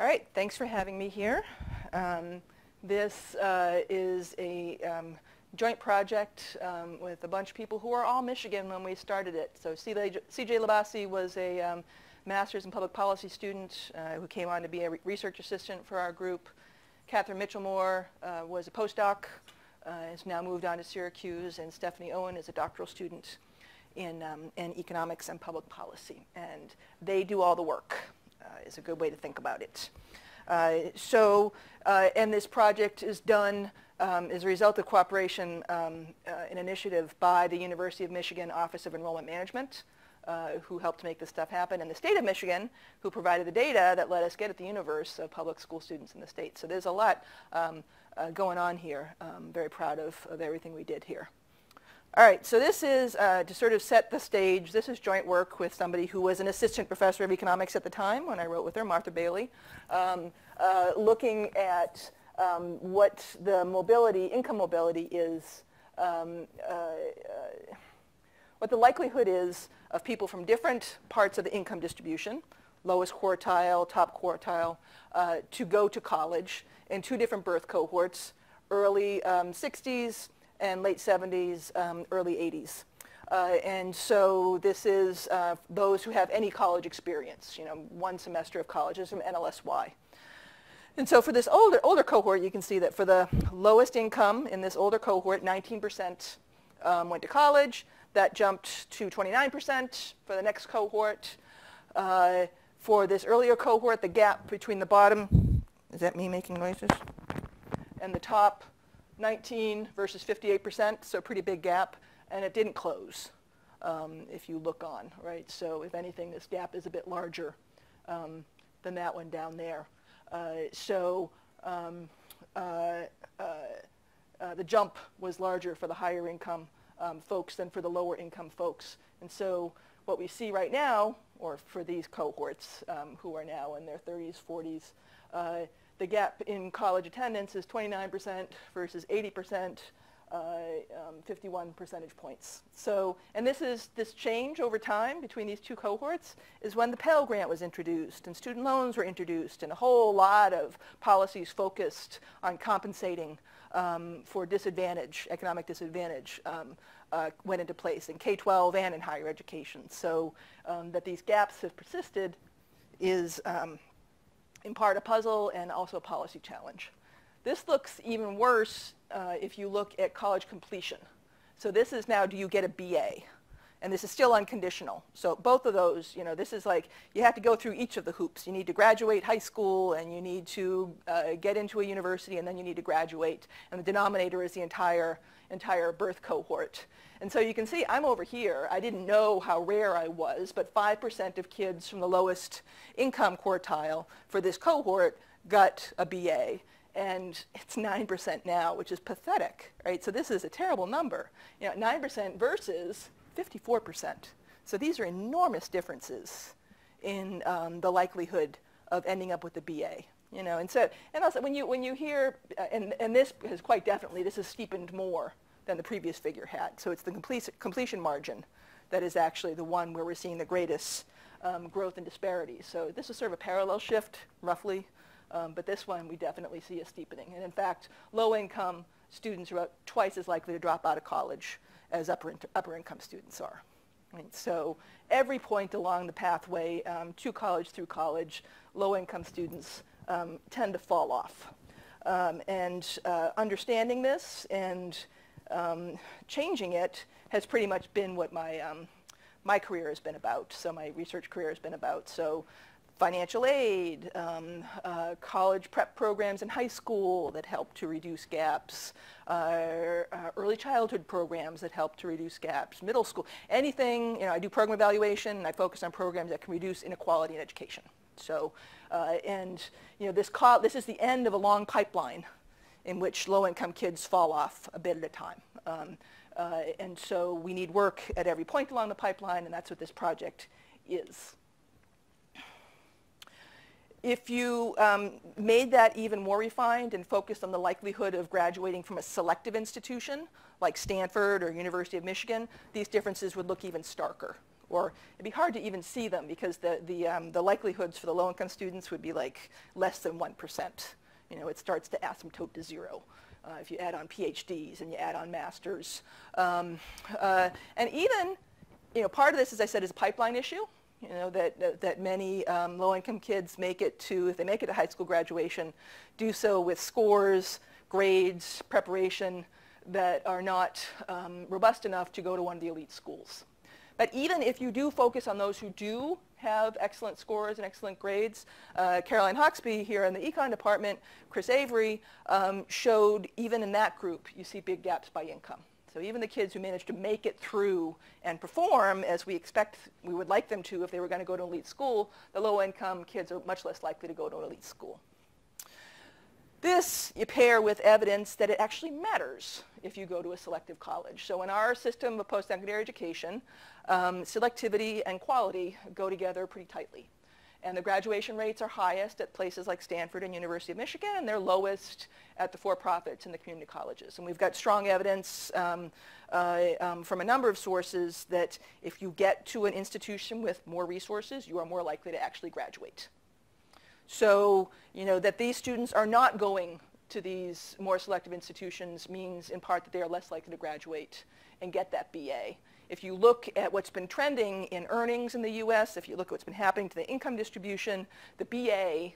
All right, thanks for having me here. Um, this uh, is a um, joint project um, with a bunch of people who are all Michigan when we started it. So CJ Libassi was a um, master's in public policy student uh, who came on to be a re research assistant for our group. Katherine Michelmore uh, was a postdoc, uh, has now moved on to Syracuse, and Stephanie Owen is a doctoral student in, um, in economics and public policy. And they do all the work. Uh, is a good way to think about it. Uh, so, uh, and this project is done um, as a result of cooperation, um, an initiative by the University of Michigan Office of Enrollment Management, uh, who helped make this stuff happen, and the state of Michigan, who provided the data that let us get at the universe of public school students in the state. So there's a lot um, uh, going on here. Very proud of, of everything we did here. All right, so this is uh, to sort of set the stage. This is joint work with somebody who was an assistant professor of economics at the time when I wrote with her, Martha Bailey, um, uh, looking at um, what the mobility, income mobility is, um, uh, uh, what the likelihood is of people from different parts of the income distribution, lowest quartile, top quartile, uh, to go to college in two different birth cohorts, early 60s, um, and late 70s, um, early 80s. Uh, and so this is uh, those who have any college experience, you know, one semester of college. Is from NLSY. And so for this older, older cohort, you can see that for the lowest income in this older cohort, 19% um, went to college. That jumped to 29% for the next cohort. Uh, for this earlier cohort, the gap between the bottom, is that me making noises? And the top 19 versus 58%, so a pretty big gap, and it didn't close um, if you look on, right? So if anything, this gap is a bit larger um, than that one down there. Uh, so um, uh, uh, uh, the jump was larger for the higher income um, folks than for the lower income folks. And so what we see right now, or for these cohorts um, who are now in their 30s, 40s, the gap in college attendance is 29% versus 80%, uh, um, 51 percentage points. So, and this is this change over time between these two cohorts is when the Pell Grant was introduced and student loans were introduced and a whole lot of policies focused on compensating um, for disadvantage, economic disadvantage, um, uh, went into place in K-12 and in higher education. So um, that these gaps have persisted is um, in part a puzzle and also a policy challenge. This looks even worse uh, if you look at college completion. So this is now, do you get a BA? And this is still unconditional. So both of those, you know, this is like, you have to go through each of the hoops. You need to graduate high school, and you need to uh, get into a university, and then you need to graduate. And the denominator is the entire, entire birth cohort. And so you can see I'm over here. I didn't know how rare I was, but 5% of kids from the lowest income quartile for this cohort got a BA. And it's 9% now, which is pathetic, right? So this is a terrible number. You know, 9% versus 54%. So these are enormous differences in um, the likelihood of ending up with a BA. You know, and so, and also when you, when you hear, uh, and, and this has quite definitely, this has steepened more than the previous figure had. So it's the completion margin that is actually the one where we're seeing the greatest um, growth and disparity. So this is sort of a parallel shift, roughly, um, but this one we definitely see a steepening. And in fact, low-income students are twice as likely to drop out of college as upper, upper income students are. Right? So every point along the pathway um, to college through college, low-income students um, tend to fall off. Um, and uh, understanding this and um, changing it has pretty much been what my, um, my career has been about. So my research career has been about. So financial aid, um, uh, college prep programs in high school that help to reduce gaps, uh, uh, early childhood programs that help to reduce gaps, middle school, anything, you know, I do program evaluation and I focus on programs that can reduce inequality in education. So, uh, and, you know, this, this is the end of a long pipeline in which low-income kids fall off a bit at a time. Um, uh, and so we need work at every point along the pipeline, and that's what this project is. If you um, made that even more refined and focused on the likelihood of graduating from a selective institution, like Stanford or University of Michigan, these differences would look even starker. Or it'd be hard to even see them because the, the, um, the likelihoods for the low-income students would be like less than 1%. You know, it starts to asymptote to zero. Uh, if you add on PhDs and you add on masters. Um, uh, and even, you know, part of this, as I said, is a pipeline issue. You know, that, that, that many um, low-income kids make it to, if they make it to high school graduation, do so with scores, grades, preparation that are not um, robust enough to go to one of the elite schools. But even if you do focus on those who do have excellent scores and excellent grades, uh, Caroline Hoxby here in the econ department, Chris Avery, um, showed even in that group, you see big gaps by income. So even the kids who manage to make it through and perform as we expect we would like them to if they were going to go to an elite school, the low income kids are much less likely to go to an elite school. This you pair with evidence that it actually matters if you go to a selective college. So in our system of post-secondary education, um, selectivity and quality go together pretty tightly. And the graduation rates are highest at places like Stanford and University of Michigan, and they're lowest at the for-profits and the community colleges. And we've got strong evidence um, uh, um, from a number of sources that if you get to an institution with more resources, you are more likely to actually graduate. So, you know, that these students are not going to these more selective institutions means in part that they are less likely to graduate and get that BA. If you look at what's been trending in earnings in the US, if you look at what's been happening to the income distribution, the BA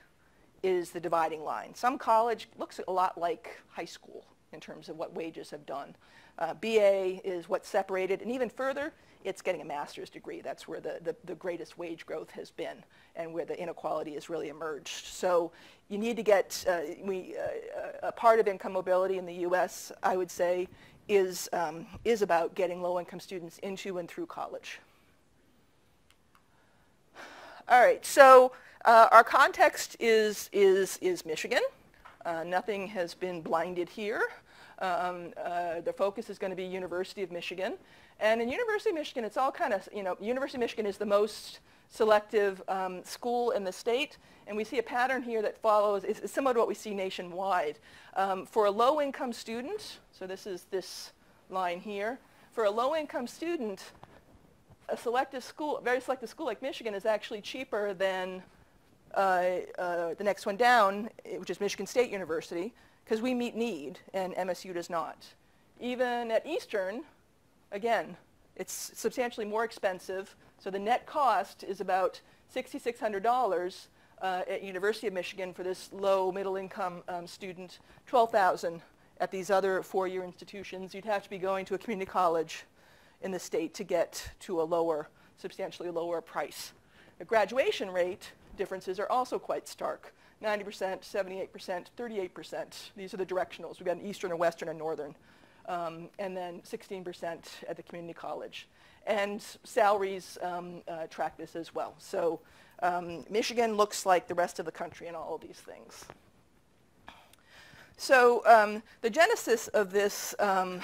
is the dividing line. Some college looks a lot like high school in terms of what wages have done. Uh, BA is what's separated, and even further, it's getting a master's degree. That's where the, the, the, greatest wage growth has been and where the inequality has really emerged. So you need to get, uh, we, uh, a part of income mobility in the US, I would say, is, um, is about getting low-income students into and through college. All right, so uh, our context is, is, is Michigan. Uh, nothing has been blinded here. Um, uh, the focus is going to be University of Michigan. And in University of Michigan, it's all kind of, you know, University of Michigan is the most selective um, school in the state. And we see a pattern here that follows, is, similar to what we see nationwide. Um, for a low-income student, so this is this line here, for a low-income student, a selective school, a very selective school like Michigan is actually cheaper than uh, uh, the next one down, which is Michigan State University, because we meet need and MSU does not. Even at Eastern, again, it's substantially more expensive. So the net cost is about $6,600 uh, at University of Michigan for this low middle income um, student, 12,000 at these other four-year institutions. You'd have to be going to a community college in the state to get to a lower, substantially lower price. The graduation rate differences are also quite stark. 90%, 78%, 38%. These are the directionals. We've got an eastern, a western, and northern. Um, and then 16% at the community college. And salaries um, uh, track this as well. So um, Michigan looks like the rest of the country in all of these things. So um, the genesis of this um,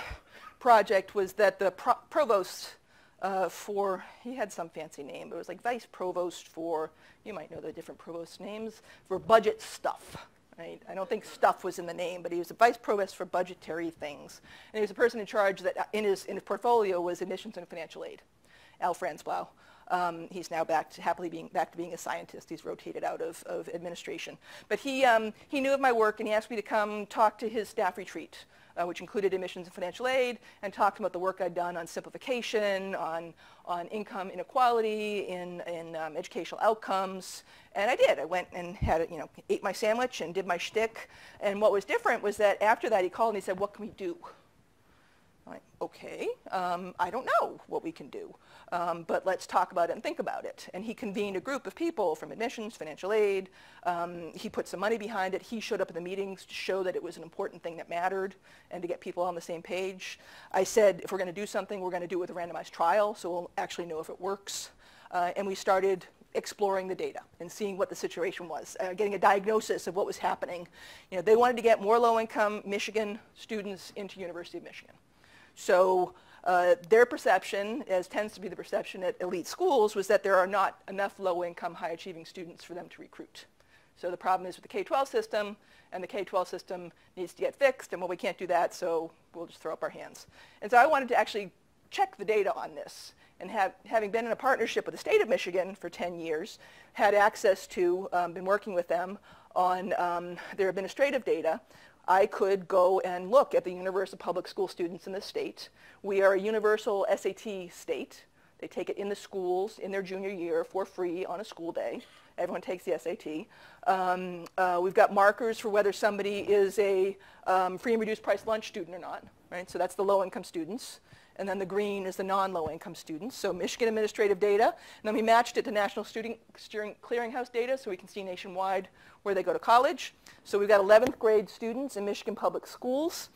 project was that the pro provost uh, for, he had some fancy name, it was like vice provost for, you might know the different provost names, for budget stuff. Right? I don't think stuff was in the name, but he was a vice provost for budgetary things. And he was a person in charge that uh, in his, in his portfolio was admissions and financial aid, Al Franzblau. Um, he's now back to happily being back to being a scientist. He's rotated out of, of administration. But he, um, he knew of my work and he asked me to come talk to his staff retreat uh, which included admissions and financial aid, and talked about the work I'd done on simplification, on, on income inequality, in, in um, educational outcomes. And I did. I went and had, you know, ate my sandwich and did my shtick. And what was different was that after that he called and he said, what can we do? Okay, um, I don't know what we can do, um, but let's talk about it and think about it. And he convened a group of people from admissions, financial aid. Um, he put some money behind it. He showed up at the meetings to show that it was an important thing that mattered and to get people on the same page. I said, if we're going to do something, we're going to do it with a randomized trial, so we'll actually know if it works. Uh, and we started exploring the data and seeing what the situation was, uh, getting a diagnosis of what was happening. You know, they wanted to get more low-income Michigan students into University of Michigan. So uh, their perception, as tends to be the perception at elite schools, was that there are not enough low-income, high-achieving students for them to recruit. So the problem is with the K-12 system, and the K-12 system needs to get fixed, and well, we can't do that, so we'll just throw up our hands. And so I wanted to actually check the data on this and have, having been in a partnership with the state of Michigan for 10 years, had access to, um, been working with them on um, their administrative data, I could go and look at the universe of public school students in the state. We are a universal SAT state. They take it in the schools in their junior year for free on a school day. Everyone takes the SAT. Um, uh, we've got markers for whether somebody is a um, free and reduced price lunch student or not, right? So that's the low income students. And then the green is the non-low income students. So Michigan administrative data. And then we matched it to National Student Clearinghouse data so we can see nationwide where they go to college. So we've got 11th grade students in Michigan public schools.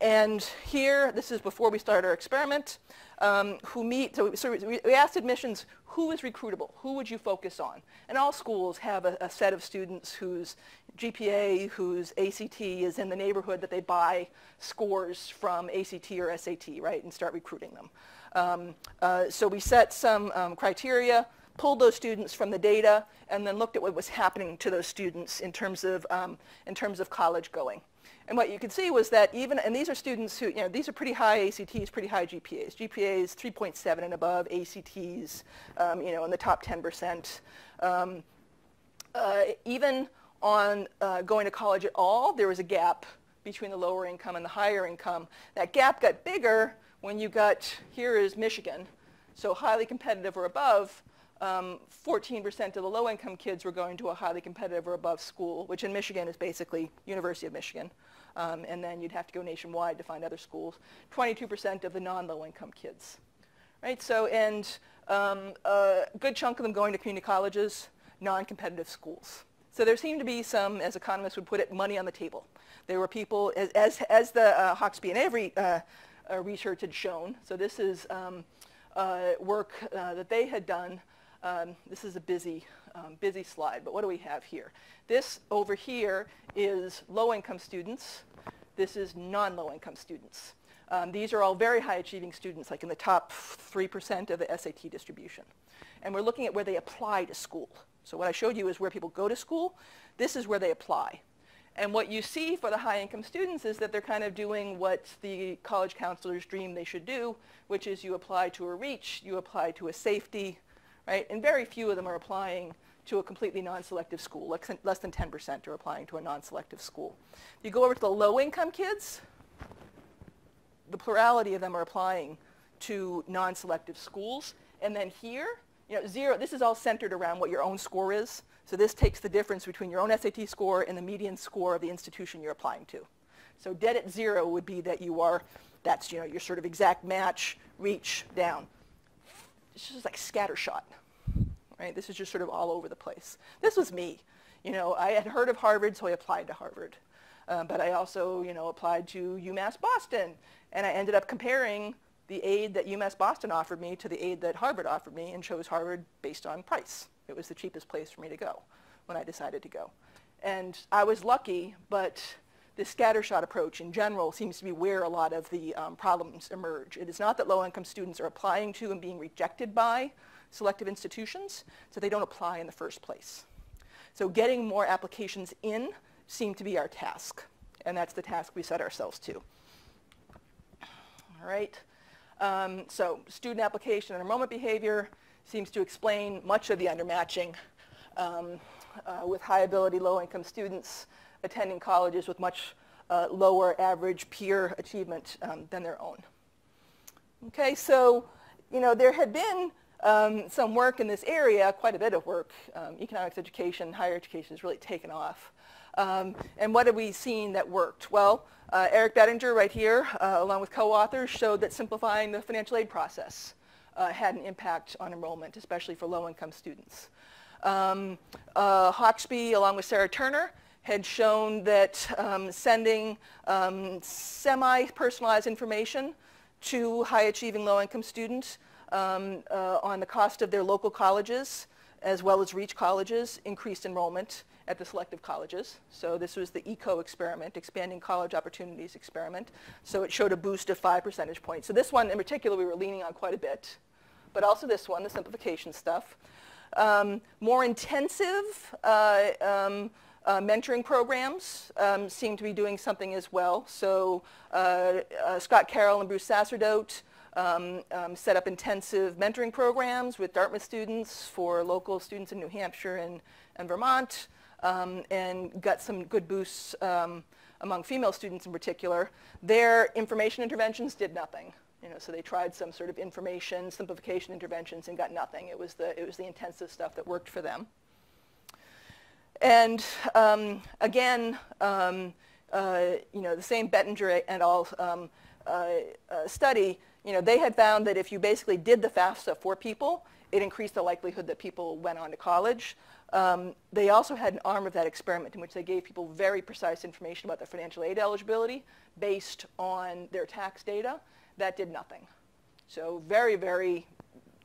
And here, this is before we started our experiment, um, who meet, so, so we, we, asked admissions, who is recruitable? Who would you focus on? And all schools have a, a, set of students whose GPA, whose ACT is in the neighborhood that they buy scores from ACT or SAT, right, and start recruiting them. Um, uh, so we set some um, criteria, pulled those students from the data, and then looked at what was happening to those students in terms of, um, in terms of college going. And what you could see was that even, and these are students who, you know, these are pretty high ACTs, pretty high GPAs. GPAs 3.7 and above, ACTs, um, you know, in the top 10%. Um, uh, even on uh, going to college at all, there was a gap between the lower income and the higher income. That gap got bigger when you got, here is Michigan, so highly competitive or above, 14% um, of the low-income kids were going to a highly competitive or above school, which in Michigan is basically University of Michigan. Um, and then you'd have to go nationwide to find other schools. 22% of the non-low income kids. Right, so, and um, a good chunk of them going to community colleges, non-competitive schools. So there seemed to be some, as economists would put it, money on the table. There were people, as, as, as the uh, and Avery uh, uh, research had shown, so this is um, uh, work uh, that they had done. Um, this is a busy um, busy slide, but what do we have here? This over here is low-income students. This is non-low-income students. Um, these are all very high-achieving students, like in the top 3% of the SAT distribution. And we're looking at where they apply to school. So what I showed you is where people go to school. This is where they apply. And what you see for the high-income students is that they're kind of doing what the college counselors dream they should do, which is you apply to a reach, you apply to a safety, right? And very few of them are applying to a completely non-selective school. Less than 10% are applying to a non-selective school. If you go over to the low-income kids, the plurality of them are applying to non-selective schools. And then here, you know, zero, this is all centered around what your own score is. So this takes the difference between your own SAT score and the median score of the institution you're applying to. So dead at zero would be that you are, that's, you know, your sort of exact match, reach, down. It's just like scattershot right? This is just sort of all over the place. This was me. You know, I had heard of Harvard, so I applied to Harvard. Um, but I also, you know, applied to UMass Boston. And I ended up comparing the aid that UMass Boston offered me to the aid that Harvard offered me and chose Harvard based on price. It was the cheapest place for me to go when I decided to go. And I was lucky, but the scattershot approach in general seems to be where a lot of the um, problems emerge. It is not that low-income students are applying to and being rejected by selective institutions, so they don't apply in the first place. So getting more applications in seemed to be our task, and that's the task we set ourselves to. All right. Um, so student application and enrollment behavior seems to explain much of the undermatching um, uh, with high ability, low income students attending colleges with much uh, lower average peer achievement um, than their own. Okay, so you know there had been um, some work in this area, quite a bit of work. Um, economics education, higher education has really taken off. Um, and what have we seen that worked? Well, uh, Eric Bettinger right here, uh, along with co-authors, showed that simplifying the financial aid process uh, had an impact on enrollment, especially for low-income students. Um, uh, Hoxby, along with Sarah Turner, had shown that um, sending um, semi-personalized information to high-achieving low-income students um, uh, on the cost of their local colleges as well as reach colleges, increased enrollment at the selective colleges. So this was the ECO experiment, Expanding College Opportunities experiment. So it showed a boost of five percentage points. So this one in particular we were leaning on quite a bit, but also this one, the simplification stuff. Um, more intensive uh, um, uh, mentoring programs um, seem to be doing something as well. So uh, uh Scott Carrell and Bruce Sacerdote um, um, set up intensive mentoring programs with Dartmouth students for local students in New Hampshire and, and Vermont, um, and got some good boosts um, among female students in particular. Their information interventions did nothing. You know, so they tried some sort of information simplification interventions and got nothing. It was the, it was the intensive stuff that worked for them. And um, again, um, uh, you know, the same Bettinger et al. Um, uh, uh, study, you know, they had found that if you basically did the FAFSA for people, it increased the likelihood that people went on to college. Um, they also had an arm of that experiment in which they gave people very precise information about their financial aid eligibility based on their tax data. That did nothing. So very, very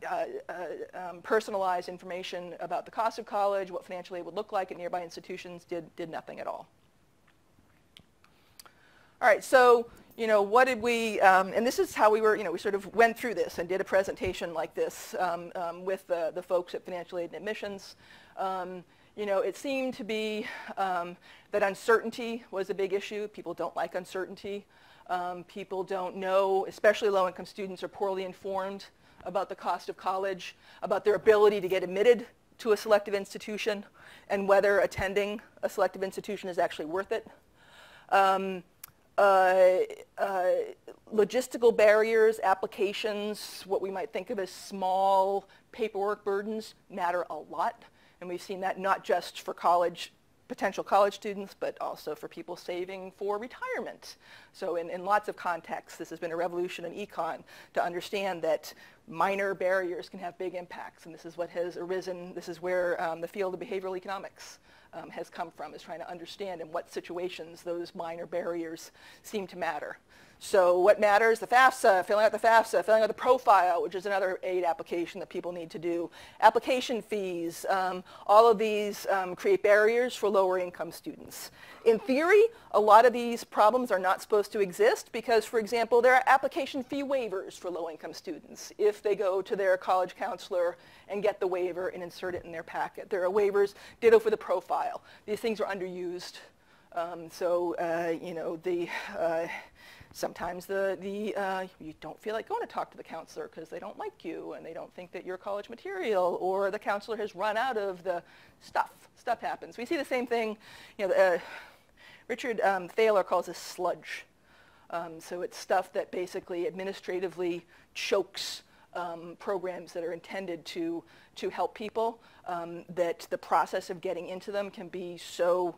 uh, uh, um, personalized information about the cost of college, what financial aid would look like at nearby institutions, did, did nothing at all. All right, so you know, what did we, um, and this is how we were, you know, we sort of went through this and did a presentation like this um, um, with the, the folks at Financial Aid and Admissions. Um, you know, it seemed to be um, that uncertainty was a big issue. People don't like uncertainty. People don't know, especially low-income students are poorly informed about the cost of college, about their ability to get admitted to a selective institution, and whether attending a selective institution is actually worth it. Um, uh, uh, logistical barriers, applications, what we might think of as small paperwork burdens matter a lot. And we've seen that not just for college, potential college students, but also for people saving for retirement. So in, in lots of contexts, this has been a revolution in econ to understand that minor barriers can have big impacts. And this is what has arisen, this is where um, the field of behavioral economics um, has come from, is trying to understand in what situations those minor barriers seem to matter. So what matters? The FAFSA, filling out the FAFSA, filling out the profile, which is another aid application that people need to do. Application fees, um, all of these um, create barriers for lower income students. In theory, a lot of these problems are not supposed to exist because, for example, there are application fee waivers for low income students if they go to their college counselor and get the waiver and insert it in their packet. There are waivers, ditto for the profile. These things are underused. Um, so, uh, you know, the, uh, Sometimes the, the, uh, you don't feel like going to talk to the counselor because they don't like you and they don't think that you're college material or the counselor has run out of the stuff. Stuff happens. We see the same thing, you know, uh, Richard um, Thaler calls this sludge. Um, so it's stuff that basically administratively chokes um, programs that are intended to, to help people, um, that the process of getting into them can be so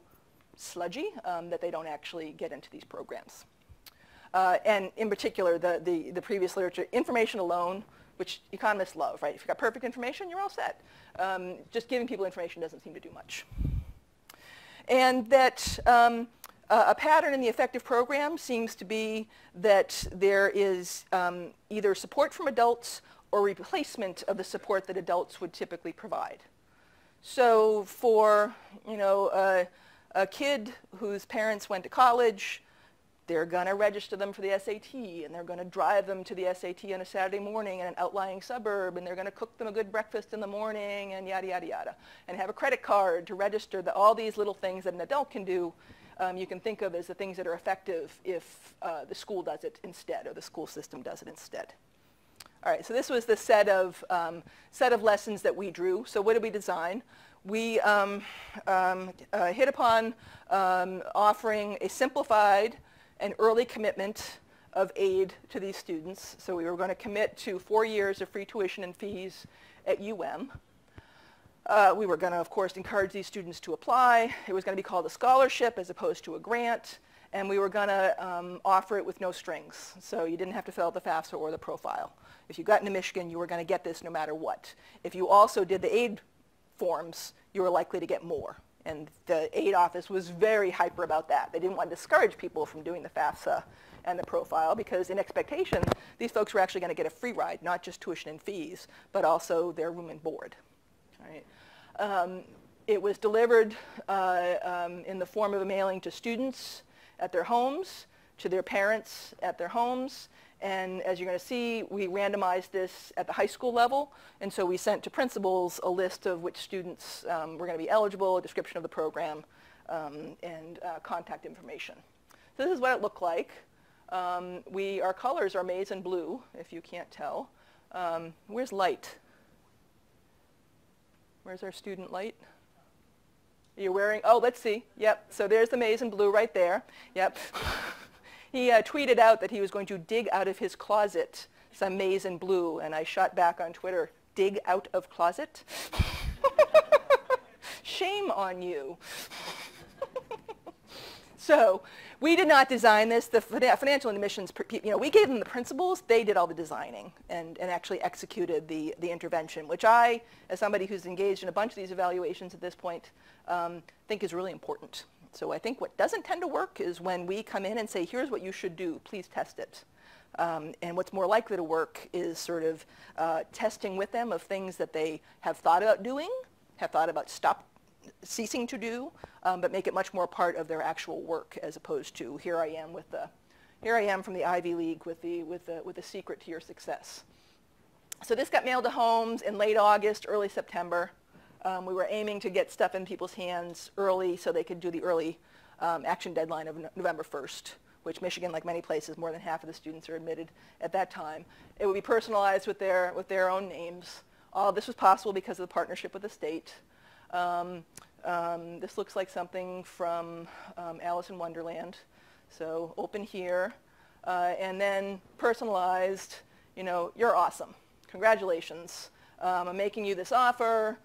sludgy um, that they don't actually get into these programs. Uh, and in particular, the, the, the, previous literature, information alone, which economists love, right? If you've got perfect information, you're all set. Um, just giving people information doesn't seem to do much. And that um, uh, a pattern in the effective program seems to be that there is um, either support from adults or replacement of the support that adults would typically provide. So for, you know, uh, a kid whose parents went to college, they're going to register them for the SAT and they're going to drive them to the SAT on a Saturday morning in an outlying suburb and they're going to cook them a good breakfast in the morning and yada, yada, yada. And have a credit card to register the, all these little things that an adult can do um, you can think of as the things that are effective if uh, the school does it instead or the school system does it instead. All right, so this was the set of, um, set of lessons that we drew. So what did we design? We um, um uh, hit upon um, offering a simplified an early commitment of aid to these students. So we were going to commit to four years of free tuition and fees at UM. Uh, we were going to, of course, encourage these students to apply. It was going to be called a scholarship as opposed to a grant. And we were going to um, offer it with no strings. So you didn't have to fill out the FAFSA or the profile. If you got into Michigan, you were going to get this no matter what. If you also did the aid forms, you were likely to get more. And the aid office was very hyper about that. They didn't want to discourage people from doing the FAFSA and the profile because in expectation, these folks were actually going to get a free ride, not just tuition and fees, but also their room and board. Um, it was delivered uh, um, in the form of a mailing to students at their homes, to their parents at their homes, and as you're going to see, we randomized this at the high school level. And so we sent to principals a list of which students um, were going to be eligible, a description of the program, um, and uh, contact information. So this is what it looked like. Um, we, our colors are maize and blue, if you can't tell. Um, where's light? Where's our student light? You're wearing, oh, let's see. Yep, so there's the maize and blue right there. Yep. he uh, tweeted out that he was going to dig out of his closet some maize and blue, and I shot back on Twitter, dig out of closet? Shame on you. so we did not design this. The financial admissions, you know, we gave them the principles. They did all the designing and, and actually executed the, the intervention, which I, as somebody who's engaged in a bunch of these evaluations at this point, um, think is really important. So I think what doesn't tend to work is when we come in and say, here's what you should do, please test it. Um, and what's more likely to work is sort of uh, testing with them of things that they have thought about doing, have thought about stop ceasing to do, um, but make it much more part of their actual work as opposed to here I am with the, here I am from the Ivy League with the, with the, with the secret to your success. So this got mailed to homes in late August, early September. Um, we were aiming to get stuff in people's hands early so they could do the early um, action deadline of November 1st, which Michigan, like many places, more than half of the students are admitted at that time. It would be personalized with their, with their own names. All this was possible because of the partnership with the state. Um, um, this looks like something from um, Alice in Wonderland. So open here, uh, and then personalized, you know, you're awesome. Congratulations. Um, I'm making you this offer,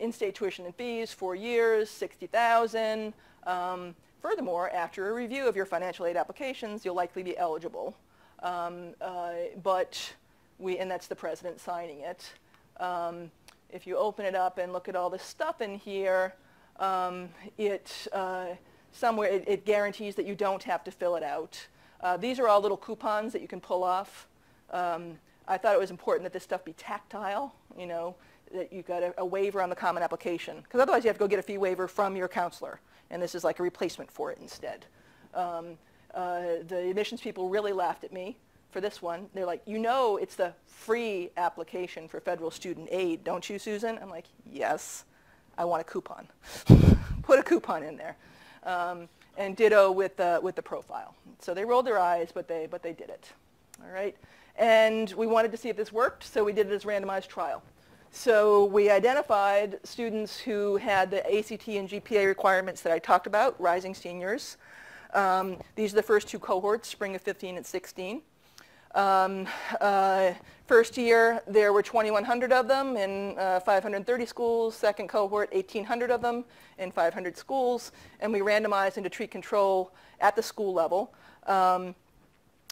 in-state tuition and fees, four years, 60000 um, Furthermore, after a review of your financial aid applications, you'll likely be eligible. Um, uh, but we, and that's the president signing it. Um, if you open it up and look at all the stuff in here, um, it uh, somewhere it, it, guarantees that you don't have to fill it out. Uh, these are all little coupons that you can pull off. Um, I thought it was important that this stuff be tactile, you know, that you got a, a waiver on the common application. Because otherwise you have to go get a fee waiver from your counselor. And this is like a replacement for it instead. Um, uh, the admissions people really laughed at me for this one. They're like, you know it's the free application for federal student aid, don't you, Susan? I'm like, yes, I want a coupon. Put a coupon in there. Um, and ditto with the, with the profile. So they rolled their eyes, but they, but they did it. All right? And we wanted to see if this worked, so we did as randomized trial. So we identified students who had the ACT and GPA requirements that I talked about, rising seniors. Um, these are the first two cohorts, spring of 15 and 16. Um, uh, first year, there were 2,100 of them in uh, 530 schools. Second cohort, 1,800 of them in 500 schools. And we randomized into treat control at the school level. Um,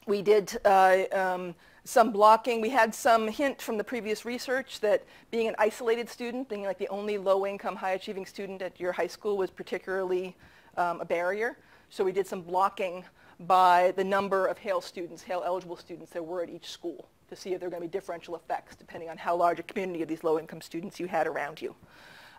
we did uh, um, some blocking. We had some hint from the previous research that being an isolated student, being like the only low-income, high-achieving student at your high school was particularly um, a barrier. So we did some blocking by the number of HAIL students, HAIL eligible students there were at each school to see if there were going to be differential effects depending on how large a community of these low-income students you had around you.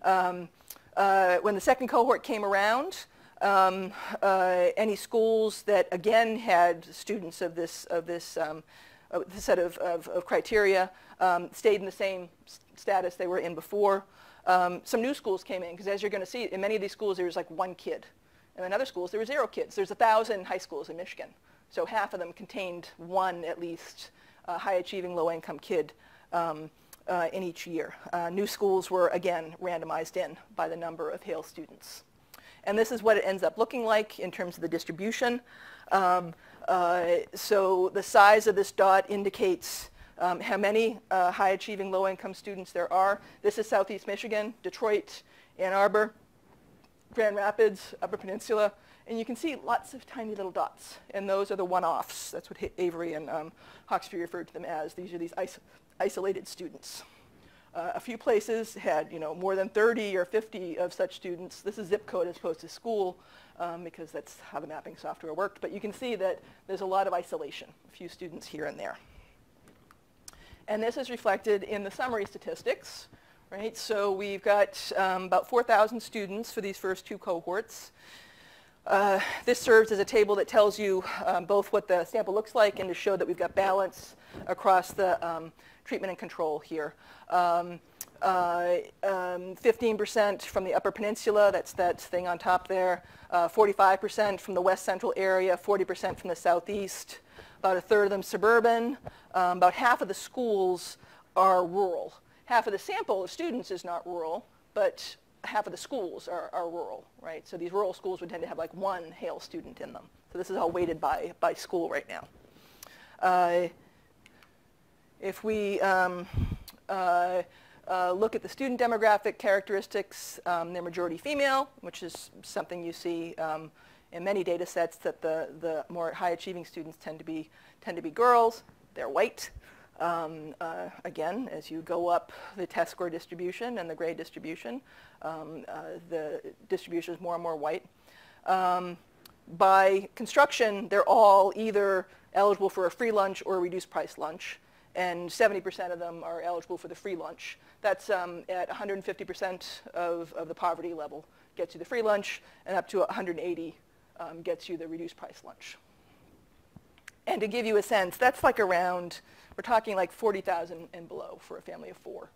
Um, uh, when the second cohort came around, um, uh, any schools that again had students of this, of this, um, of set of, of, of criteria um, stayed in the same status they were in before. Um, some new schools came in because as you're going to see, in many of these schools there was like one kid and in other schools, there were zero kids. There's 1,000 high schools in Michigan. So half of them contained one, at least, uh, high-achieving, low-income kid um, uh, in each year. Uh, new schools were, again, randomized in by the number of HAIL students. And this is what it ends up looking like in terms of the distribution. Um, uh, so the size of this dot indicates um, how many uh, high-achieving, low-income students there are. This is Southeast Michigan, Detroit, Ann Arbor. Grand Rapids, Upper Peninsula, and you can see lots of tiny little dots, and those are the one-offs. That's what Avery and um, referred to them as. These are these is isolated students. Uh, a few places had, you know, more than 30 or 50 of such students. This is zip code as opposed to school um, because that's how the mapping software worked. But you can see that there's a lot of isolation, a few students here and there. And this is reflected in the summary statistics, right? So we've got um, about 4,000 students for these first two cohorts. Uh, this serves as a table that tells you um, both what the sample looks like and to show that we've got balance across the um, treatment and control here. Um, uh, um, 15% from the Upper Peninsula, that's that thing on top there, uh, 45% from the West Central area, 40% from the Southeast, about a third of them suburban, um, about half of the schools are rural. Half of the sample of students is not rural, but half of the schools are, are rural, right? So these rural schools would tend to have like one HAIL student in them. So this is all weighted by, by school right now. Uh, if we um, uh, look at the student demographic characteristics, um, they're majority female, which is something you see um, in many data sets that the, the more high achieving students tend to be, tend to be girls. They're white. Um, uh, again, as you go up the test score distribution and the grade distribution, um, uh, the distribution is more and more white. Um, by construction, they're all either eligible for a free lunch or a reduced price lunch and 70% of them are eligible for the free lunch. That's um, at 150% of, of the poverty level gets you the free lunch, and up to 180 um, gets you the reduced price lunch. And to give you a sense, that's like around, we're talking like 40,000 and below for a family of four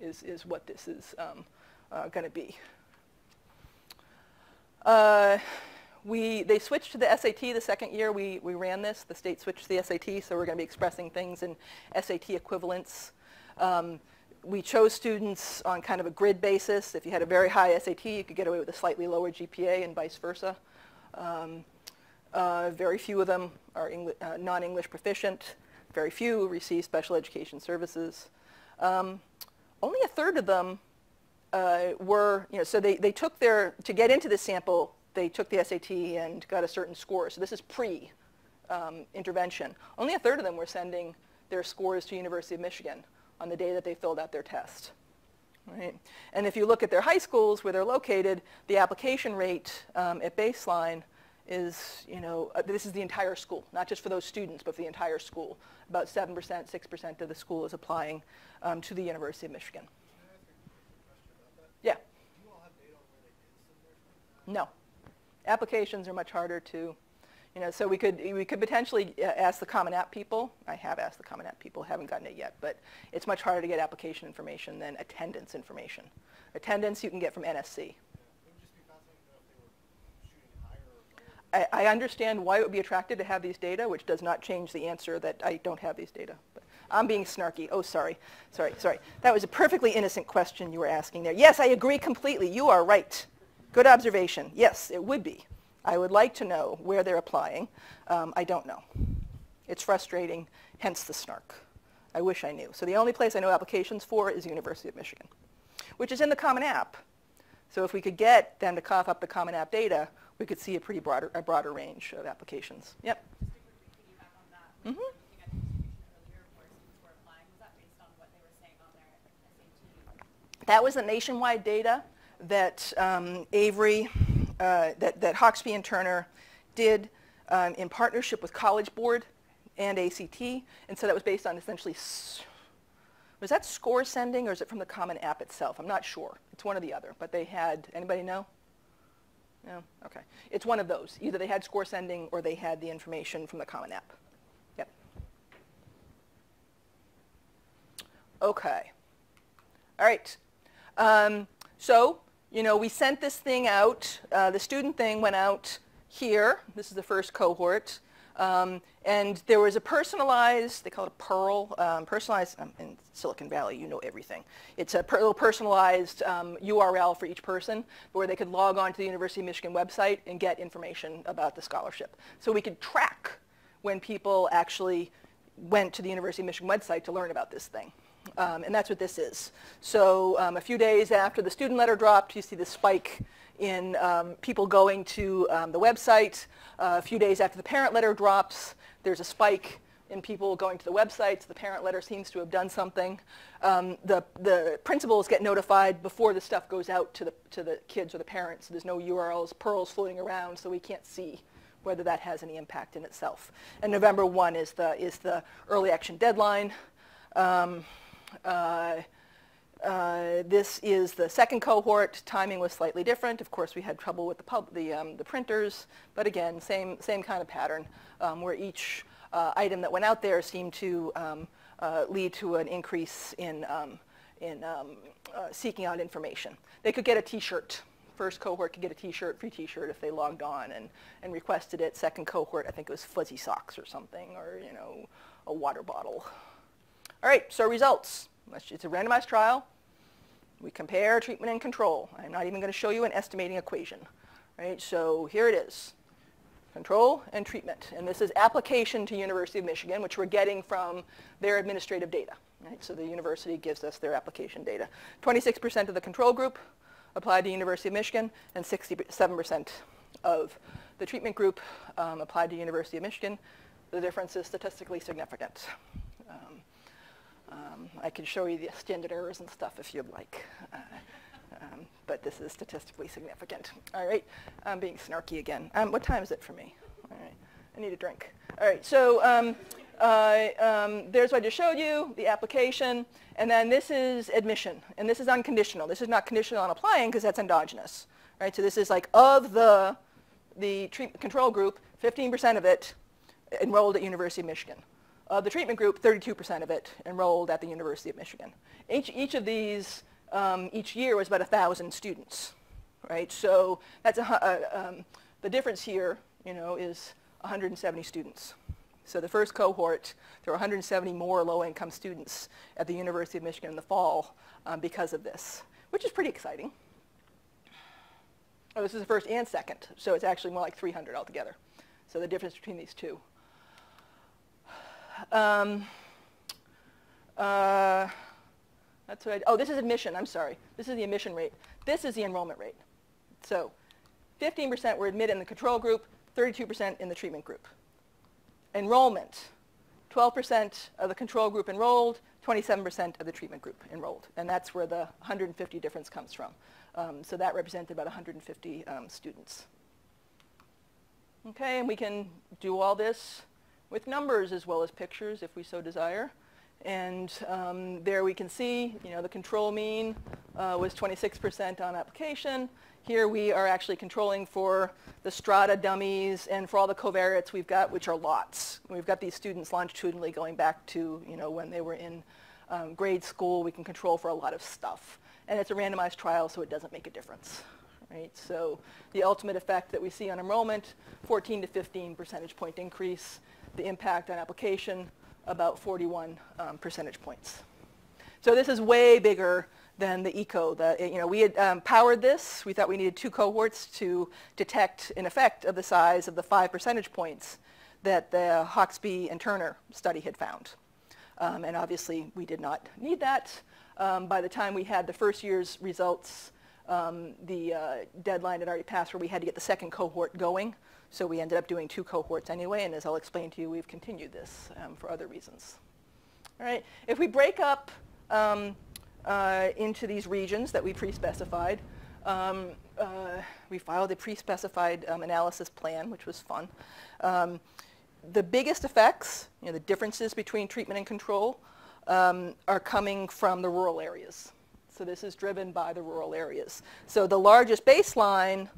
is, is what this is um, uh, going to be. Uh, we, they switched to the SAT the second year we, we ran this. The state switched to the SAT, so we're going to be expressing things in SAT equivalents. Um, we chose students on kind of a grid basis. If you had a very high SAT, you could get away with a slightly lower GPA and vice versa. Um, uh, very few of them are uh, non-English proficient. Very few receive special education services. Um, only a third of them uh, were, you know, so they, they took their, to get into this sample, they took the SAT and got a certain score. So this is pre-intervention. Um, Only a third of them were sending their scores to University of Michigan on the day that they filled out their test. Right? And if you look at their high schools where they're located, the application rate um, at baseline is, you know, uh, this is the entire school, not just for those students, but for the entire school. About 7%, 6% of the school is applying um, to the University of Michigan. Yeah. No applications are much harder to, you know, so we could, we could potentially uh, ask the Common App people. I have asked the Common App people, haven't gotten it yet, but it's much harder to get application information than attendance information. Attendance you can get from NSC. I, I understand why it would be attracted to have these data, which does not change the answer that I don't have these data. But I'm being snarky. Oh, sorry. Sorry, sorry. That was a perfectly innocent question you were asking there. Yes, I agree completely. You are right. Good observation. Yes, it would be. I would like to know where they're applying. Um, I don't know. It's frustrating, hence the snark. I wish I knew. So the only place I know applications for is University of Michigan, which is in the Common App. So if we could get them to cough up the Common App data, we could see a pretty broader, a broader range of applications. Yep. Mm-hmm. That was the nationwide data that um, Avery, uh, that, that and Turner did um, in partnership with College Board and ACT. And so that was based on essentially, was that score sending or is it from the Common App itself? I'm not sure. It's one or the other. But they had, anybody know? No? Okay. It's one of those. Either they had score sending or they had the information from the Common App. Yep. Okay. All right. Um, so you know, we sent this thing out. Uh, the student thing went out here. This is the first cohort. Um, and there was a personalized, they call it a Pearl, um, personalized, um, in Silicon Valley, you know everything. It's a per little personalized URL um, for each person where they could log on to the University of Michigan website and get information about the scholarship. So we could track when people actually went to the University of Michigan website to learn about this thing. Um, and that's what this is. So um, a few days after the student letter dropped, you see the spike in um, people going to um, the website. Uh, a few days after the parent letter drops, there's a spike in people going to the websites. The parent letter seems to have done something. Um, the, the principals get notified before the stuff goes out to the, to the kids or the parents. So there's no URLs, pearls floating around, so we can't see whether that has any impact in itself. And November 1 is the, is the early action deadline. Um, uh, uh, this is the second cohort. Timing was slightly different. Of course, we had trouble with the, pub, the, um, the printers, but again, same, same kind of pattern um, where each uh, item that went out there seemed to um, uh, lead to an increase in, um, in um, uh, seeking out information. They could get a T-shirt. First cohort could get a T-shirt, free T-shirt if they logged on and, and requested it. Second cohort, I think it was fuzzy socks or something, or you know, a water bottle. All right, so results. It's a randomized trial. We compare treatment and control. I'm not even going to show you an estimating equation. Right? So here it is. Control and treatment. And this is application to University of Michigan, which we're getting from their administrative data. Right? So the university gives us their application data. 26% of the control group applied to University of Michigan, and 67% of the treatment group um, applied to University of Michigan. The difference is statistically significant. Um, I can show you the standard errors and stuff if you'd like. Uh, um, but this is statistically significant. All right, I'm being snarky again. Um, what time is it for me? All right, I need a drink. All right, so um, um, there's what I just showed you, the application, and then this is admission, and this is unconditional. This is not conditional on applying because that's endogenous, right? So this is like of the the control group, 15% of it enrolled at University of Michigan. Of the treatment group, 32% of it enrolled at the University of Michigan. Each, each of these um, each year was about 1,000 students, right? So that's a, uh, um, the difference here, you know, is 170 students. So the first cohort, there were 170 more low-income students at the University of Michigan in the fall um, because of this, which is pretty exciting. Oh, this is the first and second, so it's actually more like 300 altogether. So the difference between these two. Um, uh, that's what I, oh, this is admission, I'm sorry. This is the admission rate. This is the enrollment rate. So 15% were admitted in the control group, 32% in the treatment group. Enrollment, 12% of the control group enrolled, 27% of the treatment group enrolled. And that's where the 150 difference comes from. Um, so that represented about 150 um, students. Okay, and we can do all this with numbers as well as pictures if we so desire. And um, there we can see, you know, the control mean uh, was 26% on application. Here we are actually controlling for the strata dummies and for all the covariates we've got, which are lots. We've got these students longitudinally going back to, you know, when they were in um, grade school. We can control for a lot of stuff. And it's a randomized trial, so it doesn't make a difference. Right? So the ultimate effect that we see on enrollment, 14 to 15 percentage point increase. The impact on application, about 41 um, percentage points. So this is way bigger than the ECO. The, you know, we had um, powered this. We thought we needed two cohorts to detect an effect of the size of the five percentage points that the Hoxby and Turner study had found. Um, and obviously, we did not need that. Um, by the time we had the first year's results, um, the uh, deadline had already passed where we had to get the second cohort going. So we ended up doing two cohorts anyway, and as I'll explain to you, we've continued this um, for other reasons. All right, if we break up um, uh, into these regions that we pre-specified, um, uh, we filed a pre-specified um, analysis plan, which was fun. Um, the biggest effects, you know, the differences between treatment and control, um, are coming from the rural areas. So this is driven by the rural areas. So the largest baseline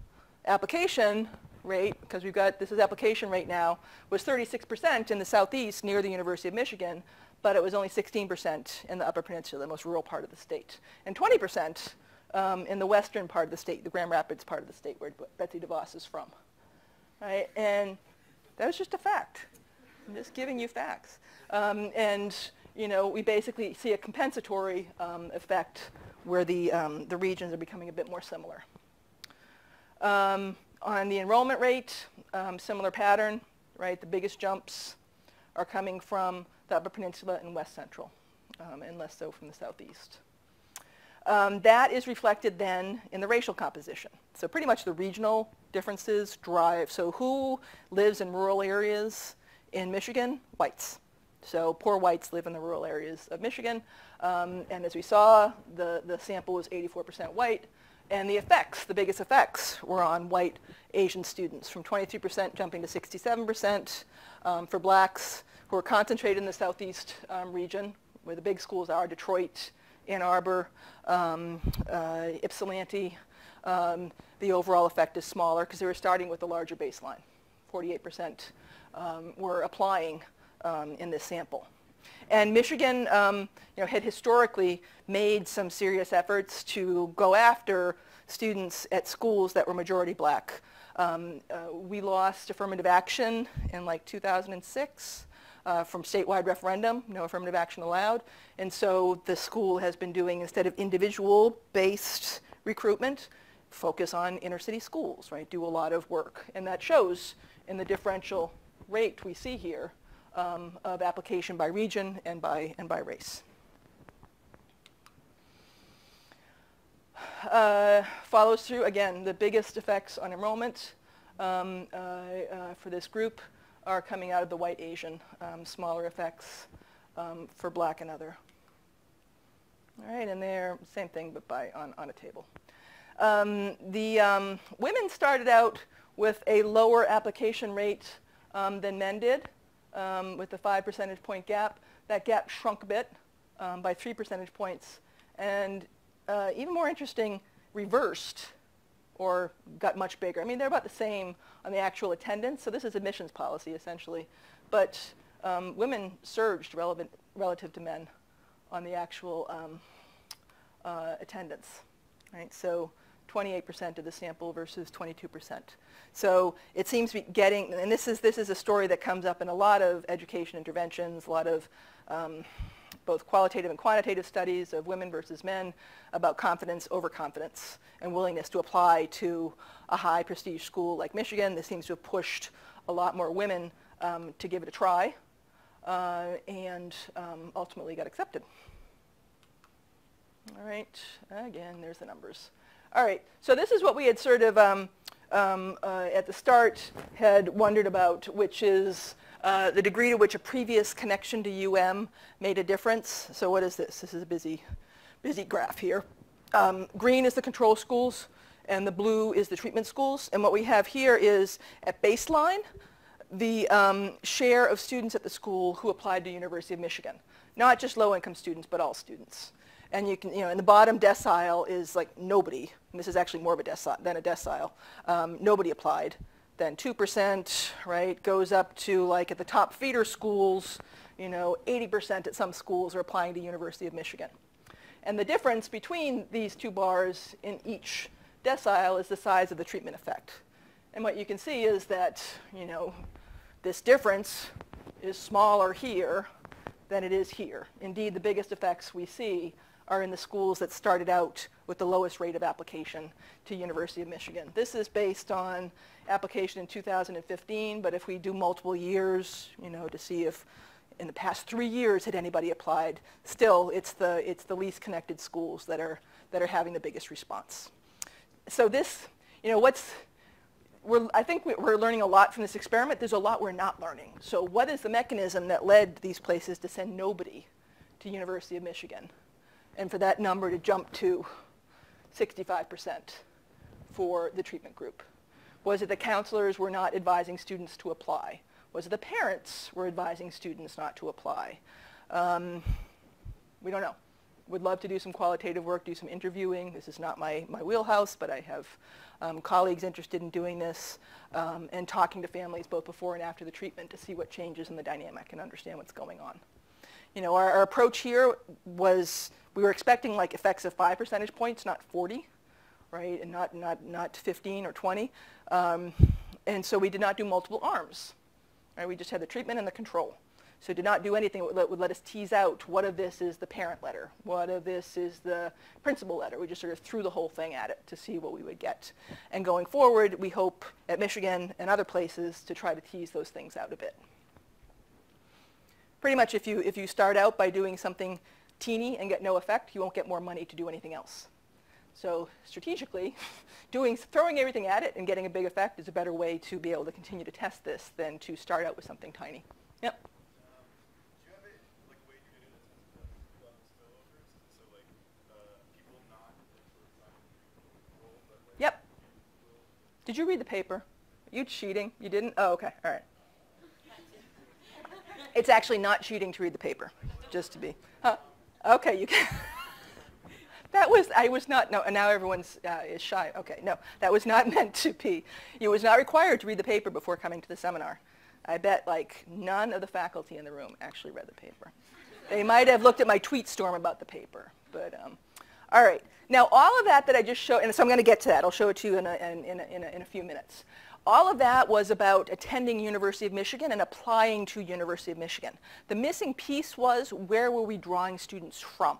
application rate, because we've got, this is application rate now, was 36% in the southeast near the University of Michigan, but it was only 16% in the Upper Peninsula, the most rural part of the state, and 20% um, in the western part of the state, the Grand Rapids part of the state where Betsy DeVos is from. Right? And that was just a fact. I'm just giving you facts. Um, and you know, we basically see a compensatory um, effect where the, um, the regions are becoming a bit more similar. Um, on the enrollment rate, um, similar pattern, right? The biggest jumps are coming from the Upper Peninsula and West Central, um, and less so from the Southeast. Um, that is reflected then in the racial composition. So pretty much the regional differences drive. So who lives in rural areas in Michigan? Whites. So poor whites live in the rural areas of Michigan. Um, and as we saw, the, the sample was 84% white. And the effects, the biggest effects, were on white Asian students, from 23% jumping to 67% um, for blacks who are concentrated in the southeast um, region, where the big schools are, Detroit, Ann Arbor, um, uh, Ypsilanti. Um, the overall effect is smaller because they were starting with a larger baseline. 48% um, were applying um, in this sample. And Michigan um, you know, had historically made some serious efforts to go after students at schools that were majority black. Um, uh, we lost affirmative action in like 2006 uh, from statewide referendum, no affirmative action allowed. And so the school has been doing, instead of individual-based recruitment, focus on inner city schools, right? Do a lot of work. And that shows in the differential rate we see here um, of application by region and by, and by race. Uh, follows through, again, the biggest effects on enrollment um, uh, uh, for this group are coming out of the white Asian, um, smaller effects um, for black and other. All right, and they're same thing but by on, on a table. Um, the um, women started out with a lower application rate than men did um, with the five percentage point gap. That gap shrunk a bit um, by three percentage points. And uh, even more interesting, reversed or got much bigger. I mean, they're about the same on the actual attendance. So this is admissions policy, essentially. But um, women surged relevant, relative to men on the actual um, uh, attendance. Right? So 28% of the sample versus 22%. So it seems to be getting, and this is, this is a story that comes up in a lot of education interventions, a lot of um, both qualitative and quantitative studies of women versus men about confidence, overconfidence, and willingness to apply to a high prestige school like Michigan. This seems to have pushed a lot more women um, to give it a try uh, and um, ultimately got accepted. All right, again, there's the numbers. All right, so this is what we had sort of um, um, uh, at the start had wondered about, which is uh, the degree to which a previous connection to UM made a difference. So what is this? This is a busy, busy graph here. Um, green is the control schools, and the blue is the treatment schools. And what we have here is, at baseline, the um, share of students at the school who applied to University of Michigan. Not just low-income students, but all students. And you can, you know, in the bottom decile is like nobody. And this is actually more of a decile than a decile. Um, nobody applied. Then 2%, right, goes up to like at the top feeder schools, you know, 80% at some schools are applying to University of Michigan. And the difference between these two bars in each decile is the size of the treatment effect. And what you can see is that, you know, this difference is smaller here than it is here. Indeed, the biggest effects we see are in the schools that started out with the lowest rate of application to University of Michigan. This is based on application in 2015, but if we do multiple years, you know, to see if in the past three years had anybody applied, still it's the, it's the least connected schools that are, that are having the biggest response. So this, you know, what's, we're, I think we're learning a lot from this experiment. There's a lot we're not learning. So what is the mechanism that led these places to send nobody to University of Michigan? And for that number to jump to 65% for the treatment group? Was it the counselors were not advising students to apply? Was it the parents were advising students not to apply? Um, we don't know. Would love to do some qualitative work, do some interviewing. This is not my, my wheelhouse, but I have um, colleagues interested in doing this um, and talking to families both before and after the treatment to see what changes in the dynamic and understand what's going on. You know, our, our approach here was we were expecting like effects of five percentage points, not 40, right, and not, not, not 15 or 20. Um, and so we did not do multiple arms. Right? We just had the treatment and the control. So did not do anything that would let, would let us tease out what of this is the parent letter, what of this is the principal letter. We just sort of threw the whole thing at it to see what we would get. And going forward, we hope at Michigan and other places to try to tease those things out a bit. Pretty much if you, if you start out by doing something teeny and get no effect, you won't get more money to do anything else. So strategically, doing, throwing everything at it and getting a big effect is a better way to be able to continue to test this than to start out with something tiny. Yep. Yep. Did you read the paper? Are you cheating? You didn't? Oh, okay. All right. It's actually not cheating to read the paper, just to be. Huh? Okay, you can. that was, I was not, no, and now everyone's uh, is shy. Okay, no, that was not meant to be. It was not required to read the paper before coming to the seminar. I bet like none of the faculty in the room actually read the paper. they might have looked at my tweet storm about the paper, but um, all right. Now all of that that I just showed, and so I'm going to get to that. I'll show it to you in a, in, in, a, in, a, in a few minutes. All of that was about attending University of Michigan and applying to University of Michigan. The missing piece was where were we drawing students from?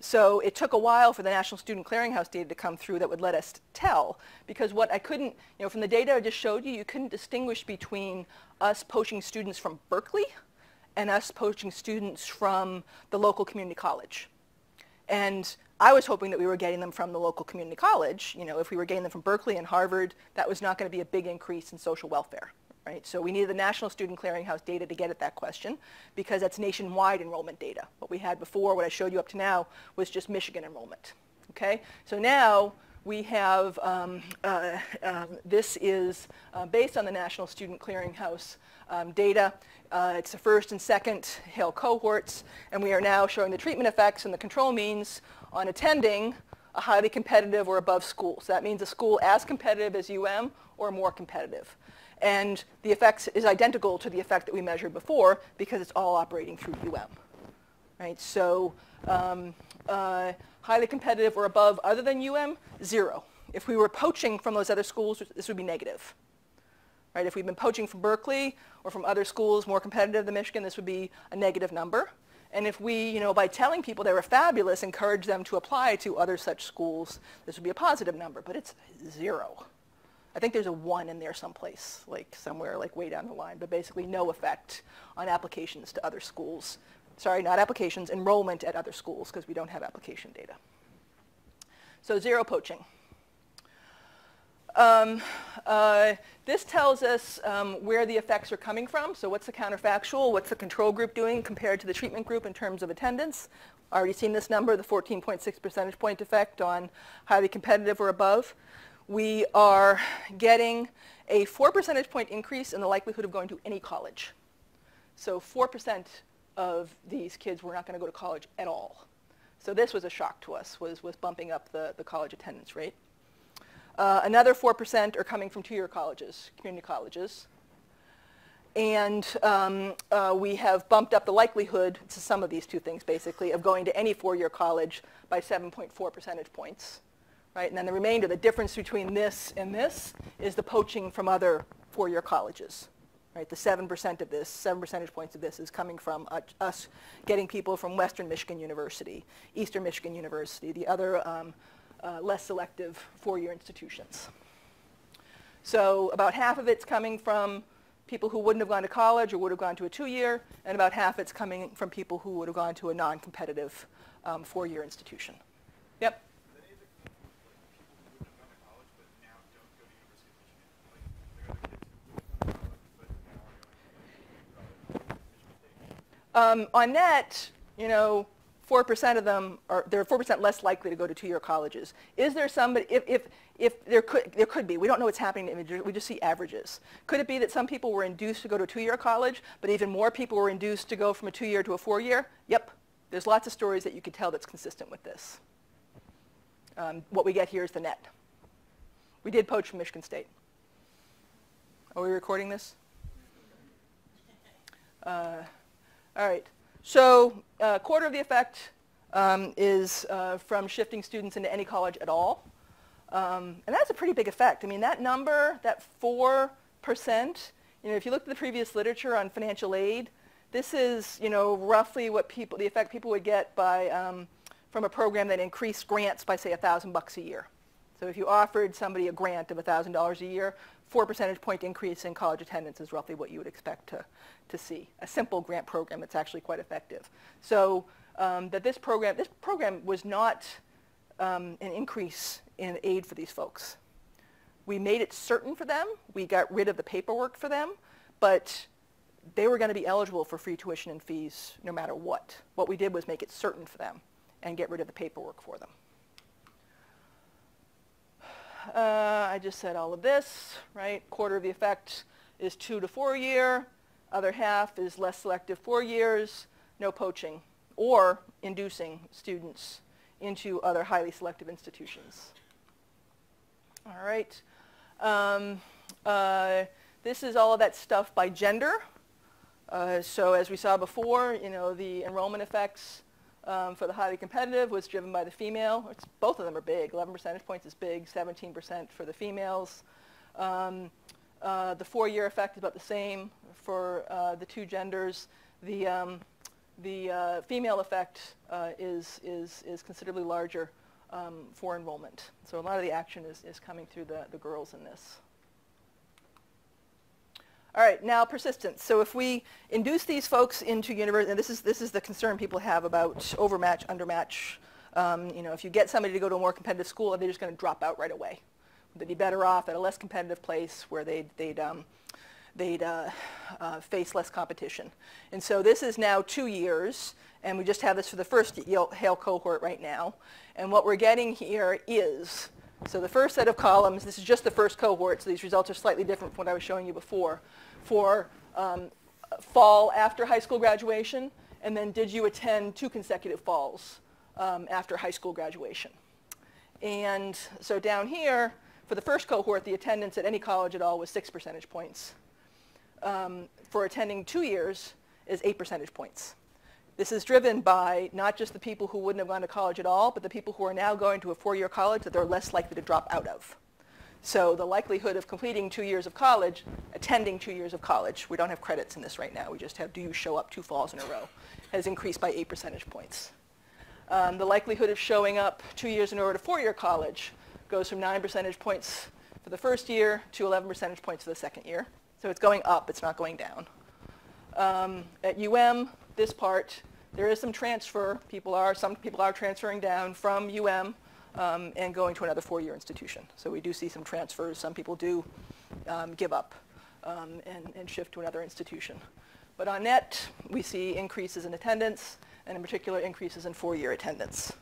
So it took a while for the National Student Clearinghouse data to come through that would let us tell because what I couldn't, you know, from the data I just showed you, you couldn't distinguish between us poaching students from Berkeley and us poaching students from the local community college. And I was hoping that we were getting them from the local community college. You know, if we were getting them from Berkeley and Harvard, that was not going to be a big increase in social welfare right? So we needed the National Student Clearinghouse data to get at that question because that's nationwide enrollment data. What we had before, what I showed you up to now, was just Michigan enrollment, okay? So now we have, um, uh, um, this is uh, based on the National Student Clearinghouse um, data. Uh, it's the first and second HAIL cohorts, and we are now showing the treatment effects and the control means on attending a highly competitive or above school. So that means a school as competitive as UM or more competitive. And the effect is identical to the effect that we measured before because it's all operating through UM. Right? So um, uh, highly competitive or above other than UM, zero. If we were poaching from those other schools, this would be negative. Right? If we've been poaching from Berkeley or from other schools more competitive than Michigan, this would be a negative number. And if we, you know, by telling people they were fabulous, encourage them to apply to other such schools, this would be a positive number, but it's zero. I think there's a one in there someplace, like somewhere like way down the line, but basically no effect on applications to other schools. Sorry, not applications, enrollment at other schools because we don't have application data. So zero poaching. Um, uh, this tells us um, where the effects are coming from. So what's the counterfactual? What's the control group doing compared to the treatment group in terms of attendance? Already seen this number, the 14.6 percentage point effect on highly competitive or above we are getting a 4 percentage point increase in the likelihood of going to any college. So 4% of these kids were not going to go to college at all. So this was a shock to us, was, was bumping up the, the college attendance rate. Uh, another 4% are coming from two-year colleges, community colleges. And um, uh, we have bumped up the likelihood, to some of these two things basically, of going to any four-year college by 7.4 percentage points right? And then the remainder, the difference between this and this, is the poaching from other four-year colleges, right? The 7% of this, 7 percentage points of this is coming from uh, us getting people from Western Michigan University, Eastern Michigan University, the other um, uh, less selective four-year institutions. So about half of it's coming from people who wouldn't have gone to college or would have gone to a two-year, and about half it's coming from people who would have gone to a non-competitive um, four-year institution. Yep? Um, on net, you know, 4% of them are, they're 4% less likely to go to two-year colleges. Is there somebody, if, if, if there could, there could be, we don't know what's happening, to images, we just see averages. Could it be that some people were induced to go to a two-year college, but even more people were induced to go from a two-year to a four-year? Yep. There's lots of stories that you could tell that's consistent with this. Um, what we get here is the net. We did poach from Michigan State. Are we recording this? Uh, all right. So a uh, quarter of the effect um, is uh, from shifting students into any college at all. Um, and that's a pretty big effect. I mean, that number, that 4%, you know, if you look at the previous literature on financial aid, this is, you know, roughly what people, the effect people would get by, um, from a program that increased grants by, say, 1,000 bucks a year. So if you offered somebody a grant of $1,000 a year, four percentage point increase in college attendance is roughly what you would expect to, to see. A simple grant program that's actually quite effective. So um, that this program, this program was not um, an increase in aid for these folks. We made it certain for them. We got rid of the paperwork for them, but they were going to be eligible for free tuition and fees no matter what. What we did was make it certain for them and get rid of the paperwork for them. Uh, I just said all of this, right? Quarter of the effect is two to four year. Other half is less selective four years, no poaching, or inducing students into other highly selective institutions. All right. Um, uh, This is all of that stuff by gender. Uh, so as we saw before, you know, the enrollment effects um, for the highly competitive was driven by the female. It's, both of them are big. 11 percentage points is big, 17% for the females. Um, uh, the four-year effect is about the same for uh, the two genders. The, um, the uh, female effect uh, is, is, is considerably larger um, for enrollment. So a lot of the action is, is coming through the, the girls in this. All right, now persistence. So if we induce these folks into university, and this is, this is the concern people have about overmatch, undermatch. Um, you know, if you get somebody to go to a more competitive school, are they're just going to drop out right away. They'd be better off at a less competitive place where they'd, they'd, um, they'd uh, uh, face less competition. And so this is now two years, and we just have this for the first HAIL cohort right now. And what we're getting here is, so the first set of columns, this is just the first cohort, so these results are slightly different from what I was showing you before for um, fall after high school graduation, and then did you attend two consecutive falls um, after high school graduation. And so down here, for the first cohort, the attendance at any college at all was six percentage points. Um, for attending two years is eight percentage points. This is driven by not just the people who wouldn't have gone to college at all, but the people who are now going to a four-year college that they're less likely to drop out of. So the likelihood of completing two years of college, attending two years of college, we don't have credits in this right now, we just have do you show up two falls in a row, has increased by eight percentage points. Um, the likelihood of showing up two years in a row to four-year college goes from nine percentage points for the first year to 11 percentage points for the second year. So it's going up, it's not going down. Um, at UM, this part, there is some transfer. People are, some people are transferring down from UM um, and going to another four-year institution. So we do see some transfers. Some people do um, give up um, and, and shift to another institution. But on net, we see increases in attendance, and in particular, increases in four-year attendance.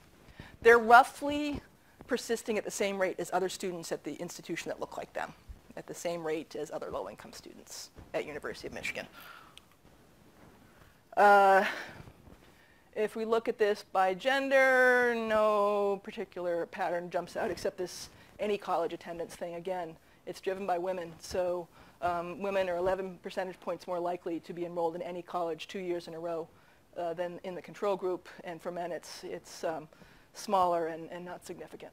They're roughly persisting at the same rate as other students at the institution that look like them, at the same rate as other low-income students at University of Michigan. Uh, if we look at this by gender, no particular pattern jumps out except this any college attendance thing. Again, it's driven by women. So um, women are 11 percentage points more likely to be enrolled in any college two years in a row uh, than in the control group. And for men, it's, it's um, smaller and, and not significant.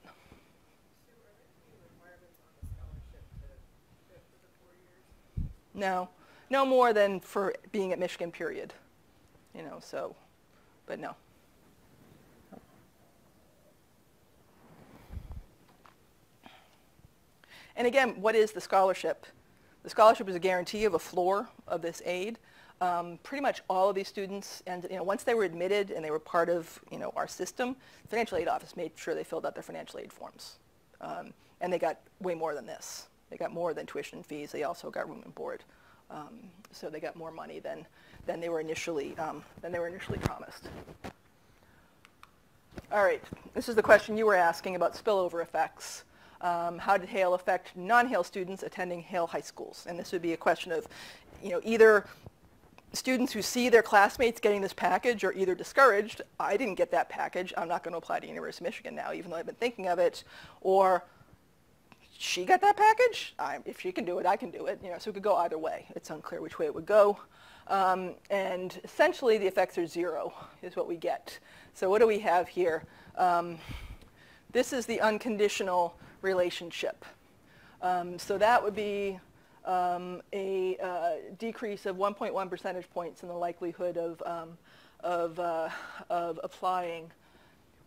No, no more than for being at Michigan, period. You know, so but no. And again, what is the scholarship? The scholarship is a guarantee of a floor of this aid. Um, pretty much all of these students, and you know, once they were admitted and they were part of you know, our system, the financial aid office made sure they filled out their financial aid forms. Um, and they got way more than this. They got more than tuition fees. They also got room and board. Um, so they got more money than, than, they were initially, um, than they were initially promised. All right, this is the question you were asking about spillover effects. Um, how did HAIL affect non-HAIL students attending HAIL high schools? And this would be a question of, you know, either students who see their classmates getting this package are either discouraged, I didn't get that package, I'm not going to apply to University of Michigan now, even though I've been thinking of it, or she got that package. I, if she can do it, I can do it. You know, so it could go either way. It's unclear which way it would go. Um, and essentially, the effects are zero, is what we get. So what do we have here? Um, this is the unconditional relationship. Um, so that would be um, a uh, decrease of 1.1 percentage points in the likelihood of, um, of, uh, of applying.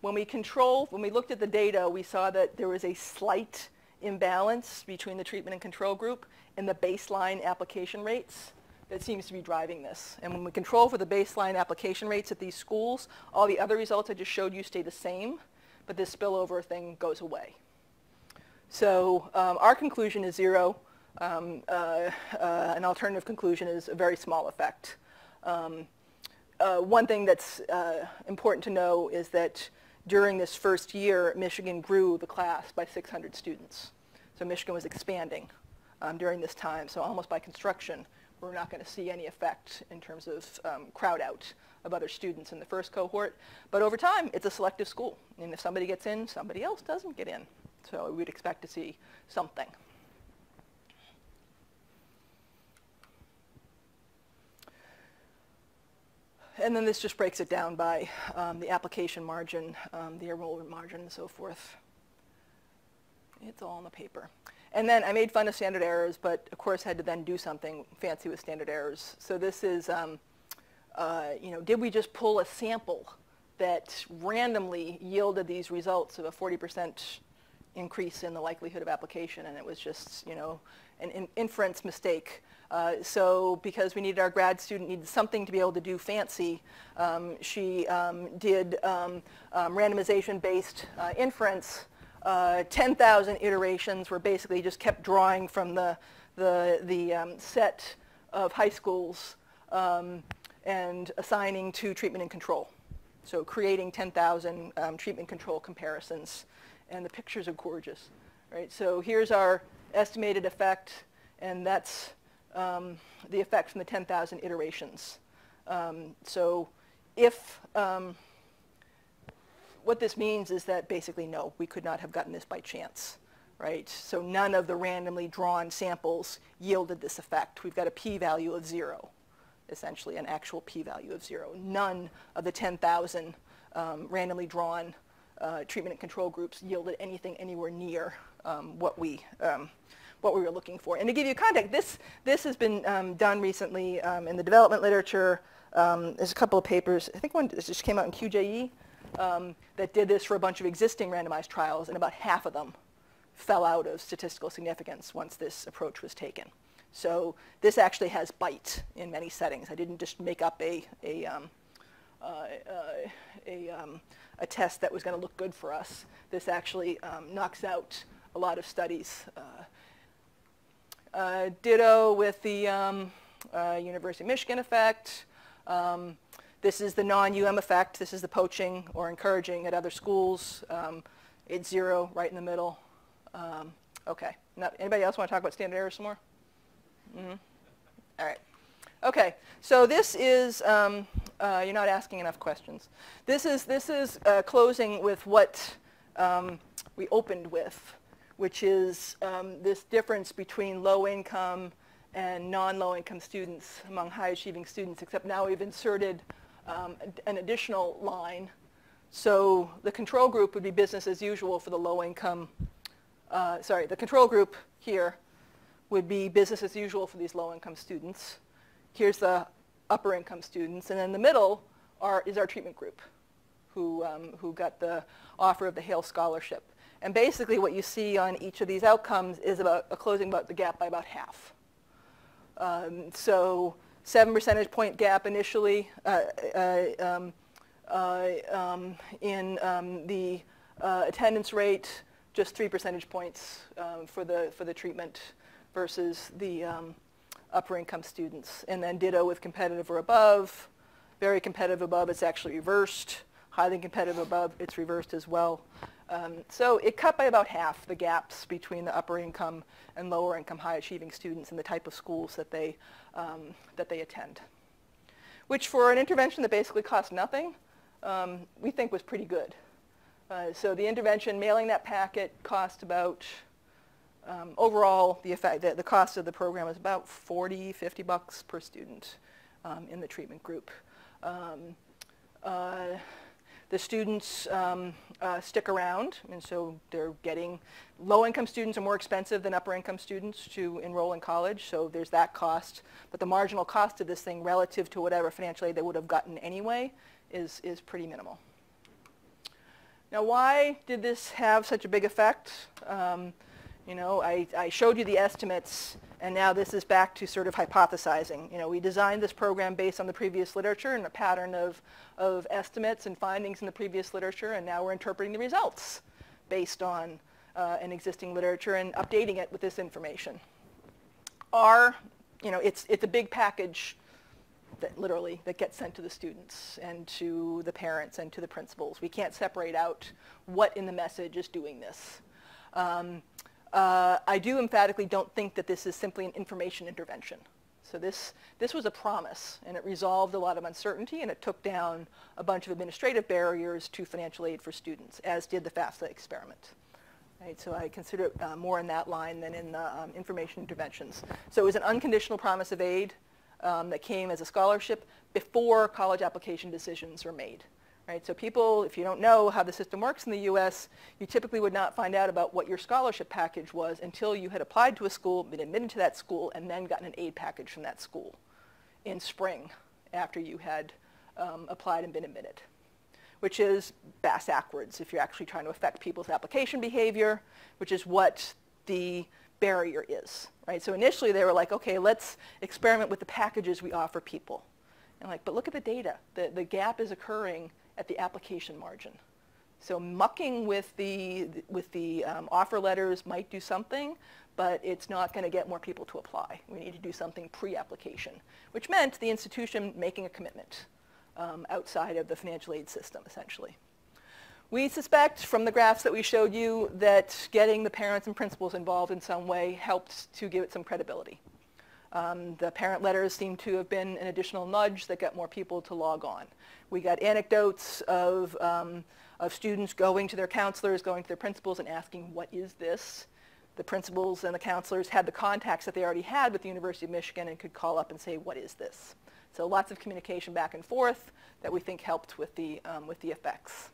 When we control, when we looked at the data, we saw that there was a slight imbalance between the treatment and control group and the baseline application rates that seems to be driving this. And when we control for the baseline application rates at these schools, all the other results I just showed you stay the same, but this spillover thing goes away. So um, our conclusion is zero. Um, uh, uh, an alternative conclusion is a very small effect. Um, uh, one thing that's uh, important to know is that during this first year, Michigan grew the class by 600 students. So Michigan was expanding um, during this time. So almost by construction, we're not going to see any effect in terms of um, crowd out of other students in the first cohort. But over time, it's a selective school. And if somebody gets in, somebody else doesn't get in. So we'd expect to see something. And then this just breaks it down by um, the application margin, um, the enrollment margin, and so forth. It's all in the paper. And then I made fun of standard errors, but of course had to then do something fancy with standard errors. So this is, um, uh, you know, did we just pull a sample that randomly yielded these results of a 40% increase in the likelihood of application, and it was just, you know, an in inference mistake. Uh, so because we needed our grad student needed something to be able to do fancy, um, she um, did um, um randomization-based uh, inference uh, 10,000 iterations were basically just kept drawing from the, the, the um, set of high schools um, and assigning to treatment and control. So creating 10,000 um, treatment control comparisons. And the pictures are gorgeous. Right? So here's our estimated effect, and that's um, the effect from the 10,000 iterations. Um, so if um, what this means is that basically, no, we could not have gotten this by chance, right? So none of the randomly drawn samples yielded this effect. We've got a p-value of zero, essentially an actual p-value of zero. None of the 10,000 um, randomly drawn uh, treatment and control groups yielded anything anywhere near um, what we um, what we were looking for. And to give you context, this this has been um, done recently um, in the development literature. Um, there's a couple of papers. I think one just came out in QJE um, that did this for a bunch of existing randomized trials, and about half of them fell out of statistical significance once this approach was taken. So this actually has bite in many settings. I didn't just make up a, a, um, uh, uh, a, um, a, test that was going to look good for us. This actually um, knocks out a lot of studies. Uh, uh ditto with the um, uh, University of Michigan effect. Um, this is the non-UM effect. This is the poaching or encouraging at other schools. Um, it's zero right in the middle. Um, okay. Not, anybody else want to talk about standard error some more? Mm -hmm. All right. Okay. So this is, um, uh, you're not asking enough questions. This is, this is uh, closing with what um, we opened with, which is um, this difference between low income and non-low income students among high achieving students, except now we've inserted um, an additional line. So the control group would be business as usual for the low income, uh, sorry, the control group here would be business as usual for these low income students. Here's the upper income students. And in the middle are, is our treatment group who, um, who got the offer of the HAIL Scholarship. And basically what you see on each of these outcomes is about a closing about the gap by about half. Um, so seven percentage point gap initially uh, uh, um, uh, um, in um, the attendance rate, just three percentage points um, for the for the treatment versus the upper income students, and then ditto with competitive or above. Very competitive above, it's actually reversed. Highly competitive above, it's reversed as well. Um, so it cut by about half the gaps between the upper income and lower income high achieving students and the type of schools that they, um, that they attend. Which for an intervention that basically cost nothing, um, we think was pretty good. Uh, so the intervention, mailing that packet cost about, um, overall, the, effect, the, the, cost of the program was about 40, 50 bucks per student um, in the treatment group. Um, uh, the students um, uh, stick around, and so they're getting, low-income students are more expensive than upper-income students to enroll in college, so there's that cost. But the marginal cost of this thing relative to whatever financial aid they would have gotten anyway is, is pretty minimal. Now, why did this have such a big effect? Um, you know, I, I showed you the estimates, and now this is back to sort of hypothesizing. You know, we designed this program based on the previous literature and a pattern of, of estimates and findings in the previous literature, and now we're interpreting the results based on uh, an existing literature and updating it with this information. Our, you know, it's, it's a big package that literally that gets sent to the students and to the parents and to the principals. We can't separate out what in the message is doing this. Um, uh, I do emphatically don't think that this is simply an information intervention. So this, this was a promise, and it resolved a lot of uncertainty, and it took down a bunch of administrative barriers to financial aid for students, as did the FAFSA experiment. Right, so I consider it uh, more in that line than in the um, information interventions. So it was an unconditional promise of aid. um, that came as a scholarship before college application decisions were made. Right? So people, if you don't know how the system works in the U.S., you typically would not find out about what your scholarship package was until you had applied to a school, been admitted to that school, and then gotten an aid package from that school in spring after you had um, applied and been admitted, which is bass backwards if you're actually trying to affect people's application behavior, which is what the barrier is. Right? So initially they were like, okay, let's experiment with the packages we offer people. And like, but look at the data. The, the gap is occurring at the application margin. So mucking with the, with the um, offer letters might do something, but it's not going to get more people to apply. We need to do something pre-application, which meant the institution making a commitment um, outside of the financial aid system, essentially. We suspect from the graphs that we showed you that getting the parents and principals involved in some way helped to give it some credibility. Um, the parent letters seem to have been an additional nudge that got more people to log on. We got anecdotes of, um, of students going to their counselors, going to their principals and asking, what is this? The principals and the counselors had the contacts that they already had with the University of Michigan and could call up and say, what is this? So lots of communication back and forth that we think helped with the, um, with the effects.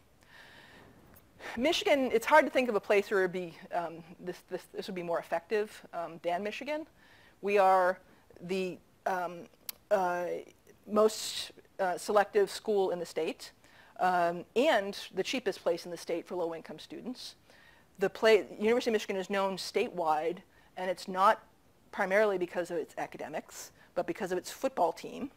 Michigan, it's hard to think of a place where be, um, this, this, this would be more effective um, than Michigan. We are the um, uh, most uh, selective school in the state um, and the cheapest place in the state for low-income students. The play, University of Michigan is known statewide, and it's not primarily because of its academics, but because of its football team,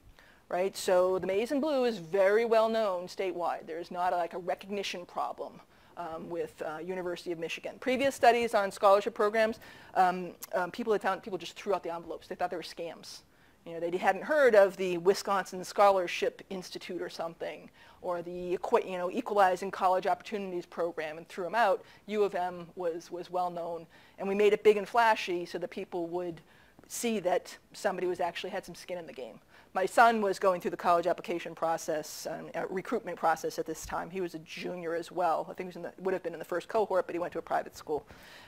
right? So the maize and blue is very well known statewide. There's not a, like a recognition problem um, with uh, University of Michigan. Previous studies on scholarship programs, um, um, people, found, people just threw out the envelopes. They thought they were scams. You know, they hadn't heard of the Wisconsin Scholarship Institute or something, or the you know, Equalizing College Opportunities Program and threw them out. U of M was, was well known. And we made it big and flashy so that people would see that somebody was actually had some skin in the game my son was going through the college application process, um, uh, recruitment process at this time. He was a junior as well. I think he the, would have been in the first cohort, but he went to a private school.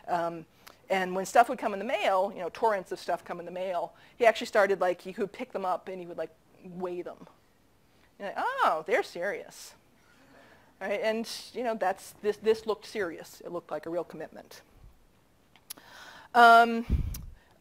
Um, and when stuff would come in the mail, you know, torrents of stuff come in the mail, he actually started like, he could pick them up and he would like weigh them. And Like, oh, they're serious. Right? And, you know, that's, this, this looked serious. It looked like a real commitment. Um,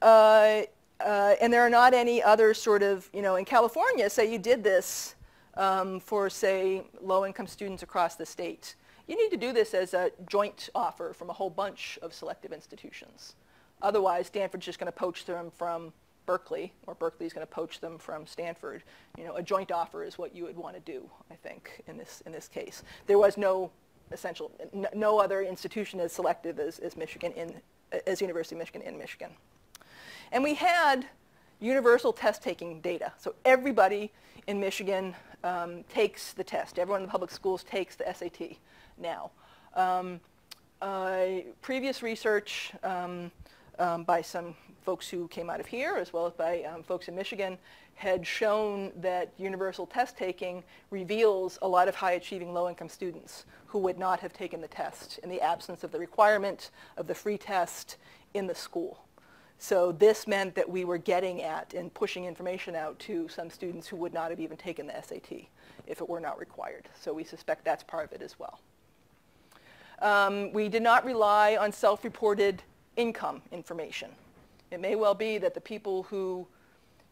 uh, uh, and there are not any other sort of, you know, in California, say you did this um, for, say, low-income students across the state. You need to do this as a joint offer from a whole bunch of selective institutions. Otherwise, Stanford's just going to poach them from Berkeley, or Berkeley's going to poach them from Stanford. You know, a joint offer is what you would want to do, I think, in this, in this case. There was no essential, no other institution as selective as, as Michigan in, as University of Michigan in Michigan. And we had universal test-taking data. So everybody in Michigan um, takes the test. Everyone in the public schools takes the SAT now. Um, uh, previous research um, um, by some folks who came out of here, as well as by um, folks in Michigan, had shown that universal test taking reveals a lot of high achieving low income students who would not have taken the test in the absence of the requirement of the free test in the school. So this meant that we were getting at and pushing information out to some students who would not have even taken the SAT if it were not required. So we suspect that's part of it as well. Um, we did not rely on self-reported income information. It may well be that the people who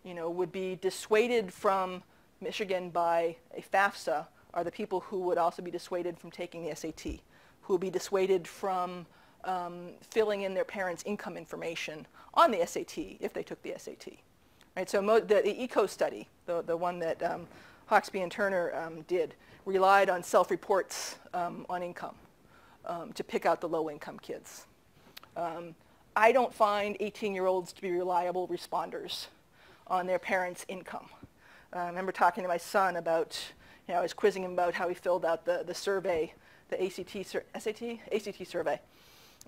you know, would be dissuaded from Michigan by a FAFSA are the people who would also be dissuaded from taking the SAT, who would be dissuaded from um, filling in their parents' income information on the SAT if they took the SAT. Right, so the, the, ECO study, the, the one that um, and Turner um, did, relied on self-reports um, on income um, to pick out the low-income kids. Um, I don't find 18-year-olds to be reliable responders on their parents' income. Uh, I remember talking to my son about, you know, I was quizzing him about how he filled out the, the survey, the ACT, SAT? ACT survey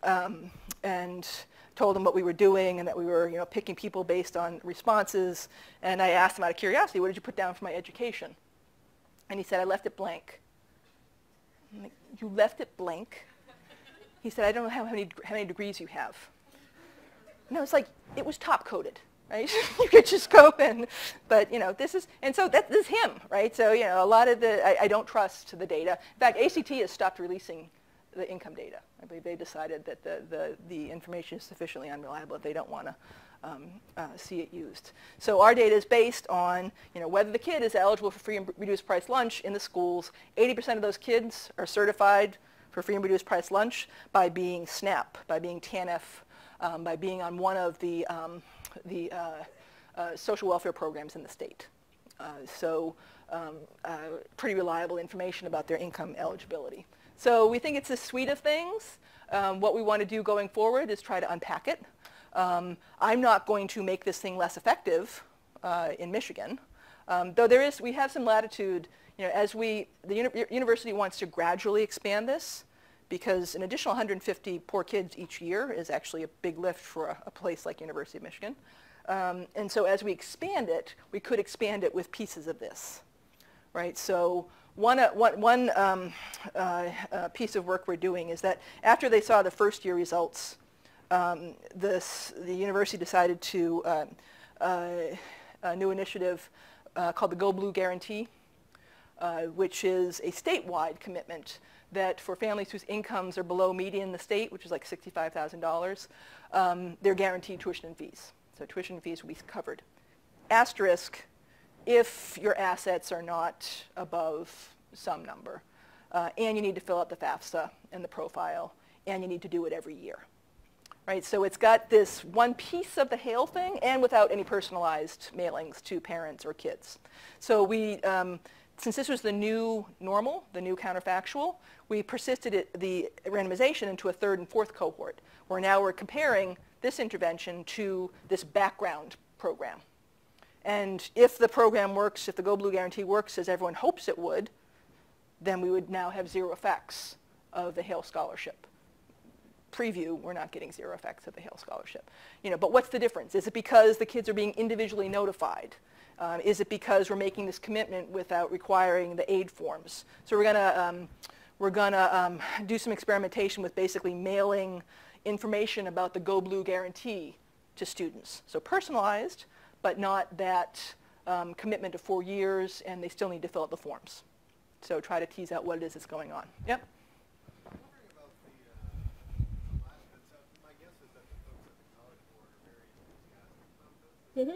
um, and told him what we were doing and that we were you know, picking people based on responses. And I asked him out of curiosity, what did you put down for my education? And he said, I left it blank. Like, you left it blank? He said, I don't know how many, how many degrees you have. No, it's like, it was top coded. right? you could just go and, but you know, this is, and so that, this is him, right? So, you know, a lot of the, I, I don't trust the data. In fact, ACT has stopped releasing the income data. I believe they decided that the, the, the information is sufficiently unreliable that they don't want to um, uh, see it used. So our data is based on you know, whether the kid is eligible for free and reduced price lunch in the schools. 80% of those kids are certified for free and reduced price lunch by being SNAP, by being TANF, um, by being on one of the, um, the uh, uh, social welfare programs in the state. Uh, so um, uh, pretty reliable information about their income eligibility. So we think it's a suite of things. Um, what we want to do going forward is try to unpack it. Um, I'm not going to make this thing less effective uh, in Michigan, um, though there is, we have some latitude, you know, as we, the uni university wants to gradually expand this because an additional 150 poor kids each year is actually a big lift for a, a place like University of Michigan. Um, and so as we expand it, we could expand it with pieces of this, right? So one, uh, one, one um, uh, uh, piece of work we're doing is that after they saw the first year results, um, this, the university decided to, uh, uh, a new initiative uh, called the Go Blue Guarantee, which is a statewide commitment that for families whose incomes are below median in the state, which is like $65,000, um, they're guaranteed tuition and fees. So tuition and fees will be covered. Asterisk, if your assets are not above some number. Uh, and you need to fill out the FAFSA and the profile, and you need to do it every year. Right, so it's got this one piece of the HAIL thing and without any personalized mailings to parents or kids. So we, um, since this was the new normal, the new counterfactual, we persisted it, the randomization into a third and fourth cohort, where now we're comparing this intervention to this background program. And if the program works, if the Go Blue Guarantee works as everyone hopes it would, then we would now have zero effects of the HAIL scholarship. Preview, we're not getting zero effects of the HAIL scholarship. You know, but what's the difference? Is it because the kids are being individually notified? Um, is it because we're making this commitment without requiring the aid forms? So we're going to um, we're going to um, do some experimentation with basically mailing information about the Go Blue guarantee to students. So personalized, but not that um, commitment to four years, and they still need to fill out the forms. So try to tease out what it is that's going on. Yep. Mm-hmm.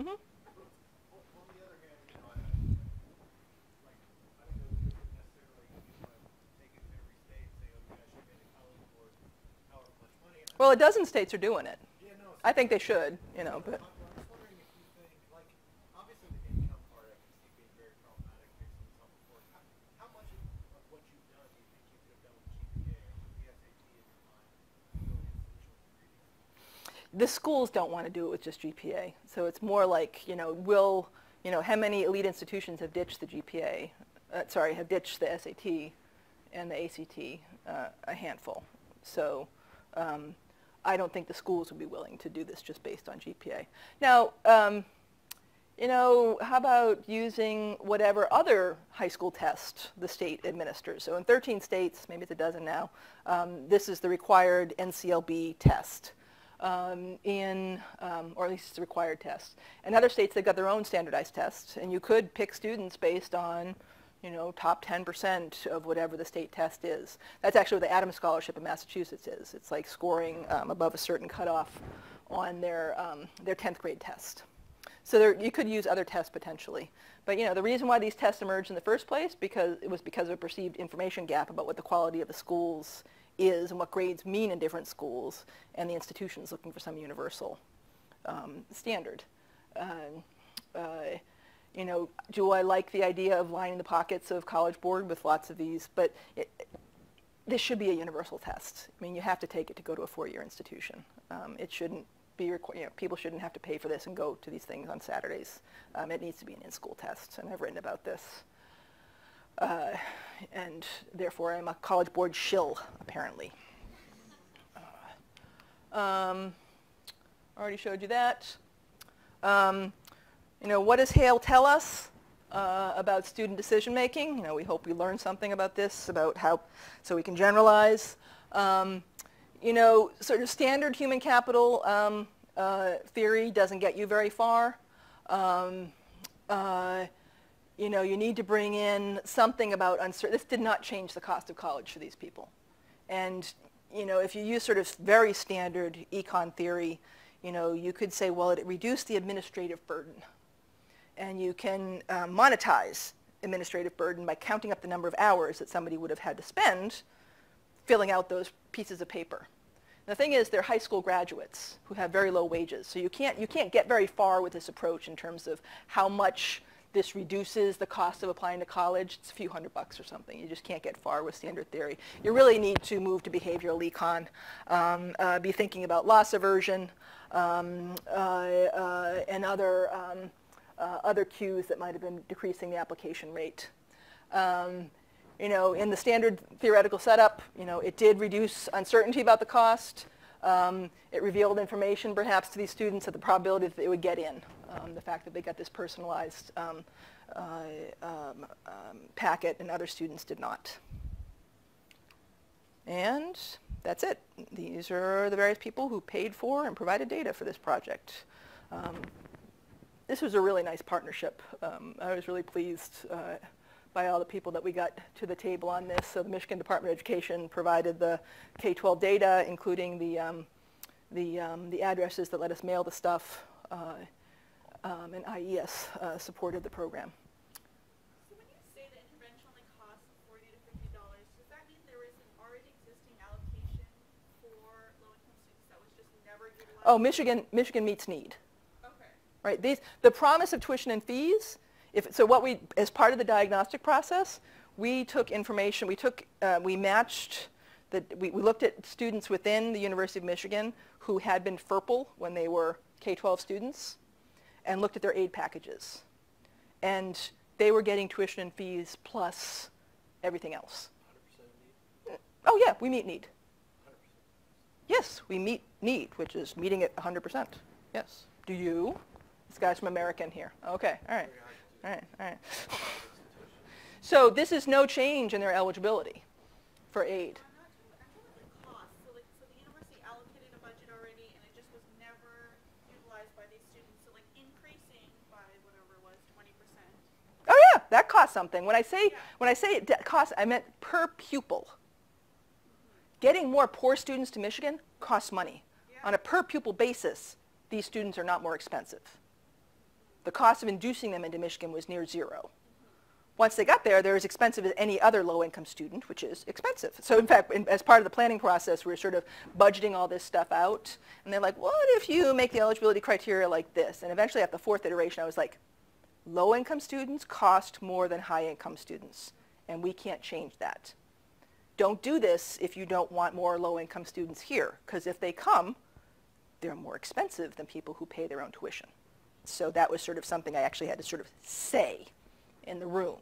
Mm-hmm. Well, a dozen states are doing it. Yeah, no, I think they should, you know, but. The schools don't want to do it with just GPA. So it's more like, you know, will, you know, how many elite institutions have ditched the GPA, uh, sorry, have ditched the SAT and the ACT, uh, a handful. So um, I don't think the schools would be willing to do this just based on GPA. Now, um, you know, how about using whatever other high school test the state administers? So in 13 states, maybe it's a dozen now, um, this is the required NCLB test. Um, in, um, or at least it's a required test. In other states, they've got their own standardized tests, and you could pick students based on you know, top 10% of whatever the state test is. That's actually what the Adams Scholarship in Massachusetts is. It's like scoring um, above a certain cutoff on their, um, their 10th grade test. So there, you could use other tests potentially. But you know, the reason why these tests emerged in the first place because it was because of a perceived information gap about what the quality of the schools is and what grades mean in different schools, and the institutions looking for some universal um, standard. Uh, uh, you know, do I like the idea of lining the pockets of College Board with lots of these? But it, this should be a universal test. I mean, you have to take it to go to a four-year institution. Um, it shouldn't be, you know, people shouldn't have to pay for this and go to these things on Saturdays. Um, it needs to be an in-school test, and I've written about this. Uh, and therefore, I'm a College Board shill, apparently. Uh, um, already showed you that. Um, you know, what does HAIL tell us uh, about student decision making? You know, we hope we learn something about this, about how, so we can generalize. Um, you know, sort of standard human capital um, uh, theory doesn't get you very far. Um, uh, you know, you need to bring in something about uncertainty. This did not change the cost of college for these people. And, you know, if you use sort of very standard econ theory, you know, you could say, well, it reduced the administrative burden. And you can uh, monetize administrative burden by counting up the number of hours that somebody would have had to spend filling out those pieces of paper. The thing is, they're high school graduates who have very low wages. So you can't, you can't get very far with this approach in terms of how much this reduces the cost of applying to college. It's a few hundred bucks or something. You just can't get far with standard theory. You really need to move to behavioral econ, um, uh, be thinking about loss aversion um, uh, uh, and other, um, uh, other cues that might have been decreasing the application rate. Um, you know, in the standard theoretical setup, you know, it did reduce uncertainty about the cost. Um, it revealed information perhaps to these students at the probability that they would get in. Um, the fact that they got this personalized um, uh, um, um, packet and other students did not. And that's it. These are the various people who paid for and provided data for this project. Um, this was a really nice partnership. I was really pleased uh, by all the people that we got to the table on this. So the Michigan Department of Education provided the K-12 data, including the, um, the, um, the addresses that let us mail the stuff, uh, um, and IES uh, supported the program. So when you say the intervention only costs 40 to 50 dollars, does that mean there is an already existing allocation for low-income students that was just never utilized? Oh, Michigan, Michigan meets need. Okay. Right. These, the promise of tuition and fees if, so what we, as part of the diagnostic process, we took information, we took, uh, we matched, the, we, we looked at students within the University of Michigan who had been FERPL when they were K-12 students and looked at their aid packages. And they were getting tuition and fees plus everything else. Oh yeah, we meet need. Yes, we meet need, which is meeting it 100%. Yes. Do you? This guy's from American here. Okay, all right. All right, all right. So this is no change in their eligibility for aid. I'm not sure, I'm sure the cost. So like, so the university allocated a budget already and it just was never utilized by these students. So like increasing by whatever it was, 20%. Oh yeah, that costs something. When I say, Yeah. when I say it de- costs, I meant per pupil. Getting more poor students to Michigan costs money. Yeah. On a per pupil basis, these students are not more expensive. The cost of inducing them into Michigan was near zero. Once they got there, they're as expensive as any other low-income student, which is expensive. So in fact, in, as part of the planning process, we we're sort of budgeting all this stuff out. And they're like, what if you make the eligibility criteria like this? And eventually at the fourth iteration, I was like, low-income students cost more than high-income students, and we can't change that. Don't do this if you don't want more low-income students here, because if they come, they're more expensive than people who pay their own tuition. So that was sort of something I actually had to sort of say in the room.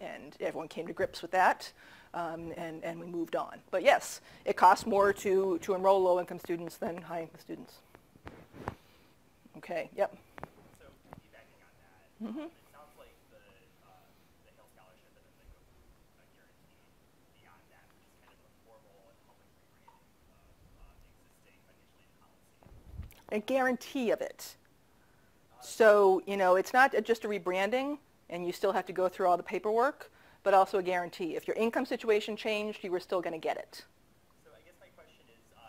And everyone came to grips with that, um, and, and we moved on. But yes, it costs more to, to enroll low-income students than high-income students. Okay, yep. So piggybacking on that, Mhm. it sounds like the, uh, the HAIL Scholarship and then the a guarantee beyond that, which is kind of a formal and public rebranding of uh, the existing financial aid policy. a guarantee of it. So, you know, it's not just a rebranding and you still have to go through all the paperwork, but also a guarantee. If your income situation changed, you were still going to get it. So I guess my question is, uh,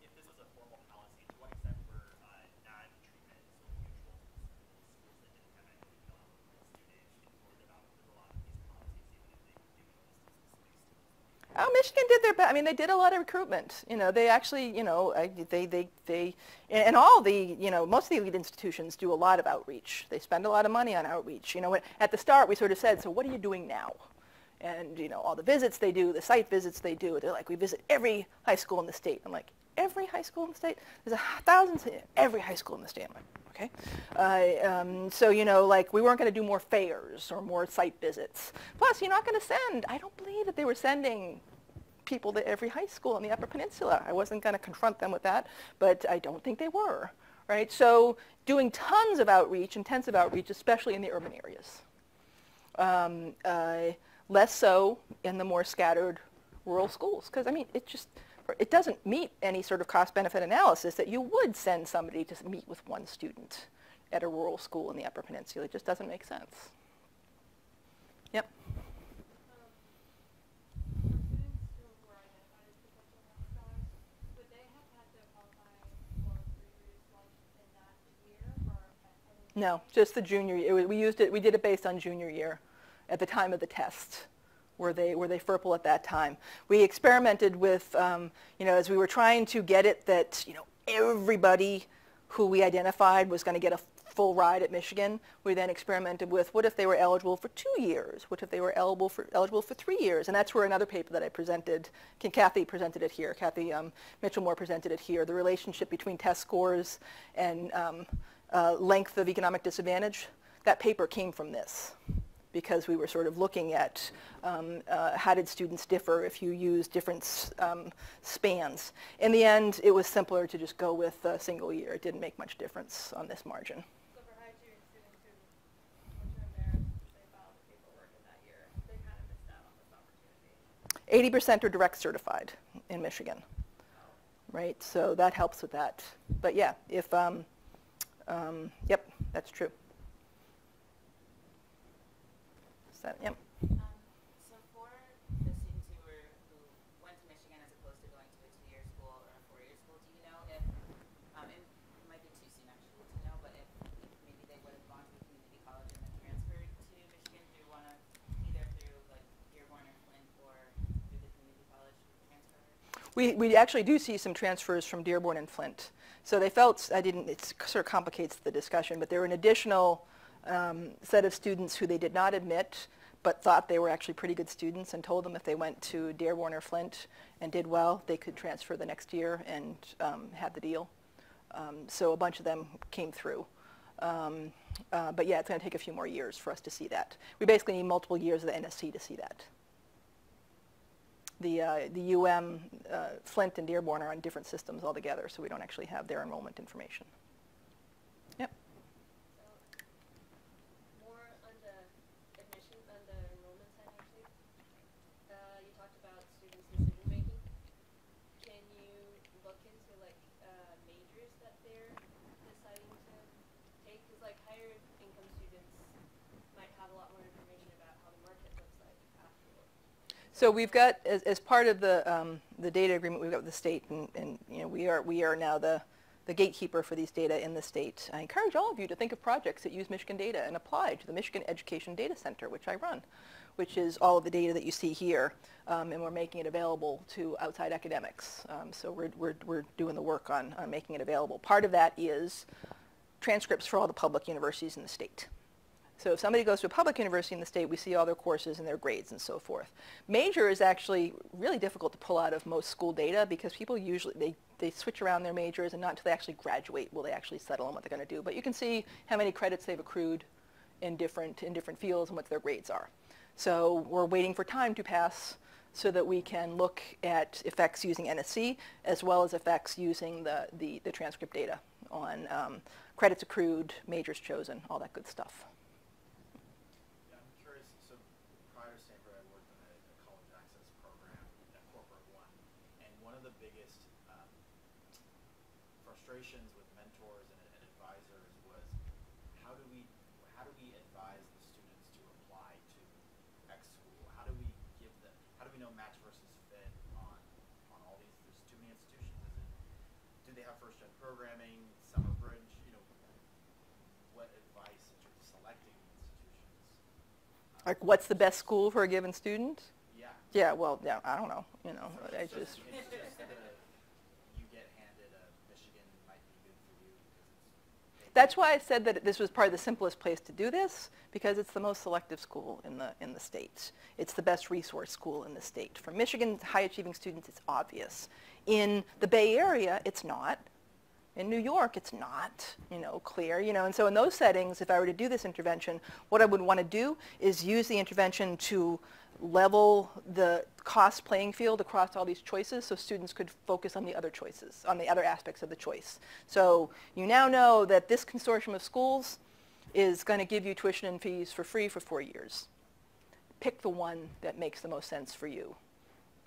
if this was a formal policy, to what extent were uh, non-treatment so mutual schools, schools that didn't have any um, students informed about a lot of these policies, even if they were doing this to specific schools? Oh, Michigan did their best. I mean, they did a lot of recruitment. You know, they actually, you know, they, they, they, and all the, you know, most of the elite institutions do a lot of outreach. They spend a lot of money on outreach. You know, at the start we sort of said, so what are you doing now? And, you know, all the visits they do, the site visits they do, they're like, we visit every high school in the state. I'm like, every high school in the state? There's a thousands, every high school in the state. I'm like, okay. Uh, um, so, you know, like we weren't going to do more fairs or more site visits. Plus, you're not going to send, I don't believe that they were sending people to every high school in the Upper Peninsula. I wasn't going to confront them with that, but I don't think they were, right? So doing tons of outreach, intensive outreach, especially in the urban areas. Um, uh, less so in the more scattered rural schools, because I mean, it just, it doesn't meet any sort of cost-benefit analysis that you would send somebody to meet with one student at a rural school in the Upper Peninsula. It just doesn't make sense. Yep. Um, for students who were identified as potential rock stars, would they have had to qualify for free reduced lunch in that year or at any? No, just the junior year. We- used it, we did it based on junior year at the time of the test. Were they, were they FERPL at that time? We experimented with, um, you know, as we were trying to get it that, you know, everybody who we identified was going to get a full ride at Michigan. We then experimented with what if they were eligible for two years? What if they were eligible for, eligible for three years? And that's where another paper that I presented, K- Kathy presented it here, Kathy um, Michelmore presented it here, the relationship between test scores and um, uh, length of economic disadvantage. That paper came from this because we were sort of looking at um, uh, how did students differ if you use different um, spans. In the end, it was simpler to just go with a single year. It didn't make much difference on this margin. So for high achieving students who were too embarrassed to say file the paperwork in that year, kind of missed out on this opportunity. 80% are direct certified in Michigan, right? So that helps with that. But yeah, if, um, um, yep, that's true. Is that, yep. Um, so for the students who were, who went to Michigan as opposed to going to a two-year school or a four-year school, do you know if, um, it might be too soon actually to know, but if maybe they would have gone to a community college and then transferred to Michigan through one of, either through like Dearborn or Flint or through the community college transfer? We, we actually do see some transfers from Dearborn and Flint. So they felt, I didn't, it sort of complicates the discussion, but there were an additional um, set of students who they did not admit, but thought they were actually pretty good students and told them if they went to Dearborn or Flint and did well, they could transfer the next year and um, had the deal. Um, so a bunch of them came through. Um, uh, but yeah, it's going to take a few more years for us to see that. We basically need multiple years of the NSC to see that the, uh, the UM, uh, Flint and Dearborn are on different systems altogether, so we don't actually have their enrollment information. Yep. So more on the admission, on the enrollment side actually. Uh, you talked about students' decision making. Can you look into like uh, majors that they're deciding to take? Because like higher income students might have a lot more information about how the market looks like afterward. So we've got, as, as part of the, um, the data agreement we've got with the state, and, and you know, we are, we are now the, the gatekeeper for these data in the state. I encourage all of you to think of projects that use Michigan data and apply to the Michigan Education Data Center, which I run, which is all of the data that you see here, um, and we're making it available to outside academics. Um, so we're, we're, we're doing the work on, on making it available. Part of that is transcripts for all the public universities in the state. So if somebody goes to a public university in the state, we see all their courses and their grades and so forth. Major is actually really difficult to pull out of most school data because people usually, they, they switch around their majors and not until they actually graduate will they actually settle on what they're going to do. But you can see how many credits they've accrued in different, in different fields and what their grades are. So we're waiting for time to pass so that we can look at effects using NSC as well as effects using the, the, the transcript data on um, credits accrued, majors chosen, all that good stuff. Yeah, I'm curious, so prior to Stanford, I worked on a, a college access program at Corporate One, and one of the biggest um, frustrations with mentors and, and advisors was how do we how do we advise the students to apply to X school? How do we give them how do we know match versus fit on on all these there's too many institutions? Is it do they have first gen programming, summer bridge, you know, what advice in terms of selecting the institutions? Like what's the best school for a given student? Yeah. Yeah, well, yeah, I don't know, you know, So I just, just the, you get handed a Michigan might be good for you because it's. that's why I said that this was probably the simplest place to do this, because it's the most selective school in the, in the state. It's the best resource school in the state. For Michigan high-achieving students, it's obvious. In the Bay Area, it's not. In New York, it's not, you know, clear, you know, and so in those settings, if I were to do this intervention, what I would want to do is use the intervention to level the cost playing field across all these choices so students could focus on the other choices, on the other aspects of the choice. So you now know that this consortium of schools is going to give you tuition and fees for free for four years. Pick the one that makes the most sense for you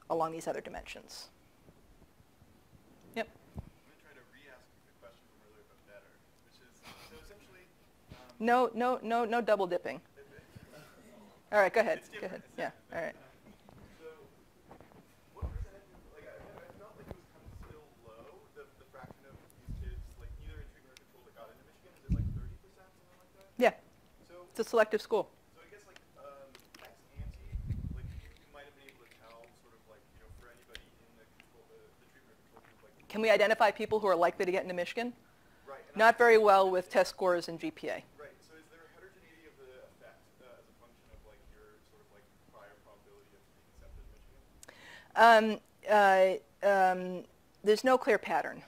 along these other dimensions. No, no, no, no double dipping. All right, go ahead. Go ahead. Yeah. All right. So, what percentage, of- like, I, I felt like it was kind of still low, the, the fraction of these kids, like, either in treatment or control that got into Michigan, is it like thirty percent, something like that? Yeah. So, It's a selective school. so I guess like, um, ex ante, like, you, you might have been able to tell, sort of like, you know, for anybody in the control, the, the treatment control group, like, Can we identify people who are likely to get into Michigan? right? Not I- very well with test scores and GPA. Right, so is there heterogeneity of the effect, uh, as a function of like your sort of like prior probability of being accepted in Michigan? Um, uh, um, there's no clear pattern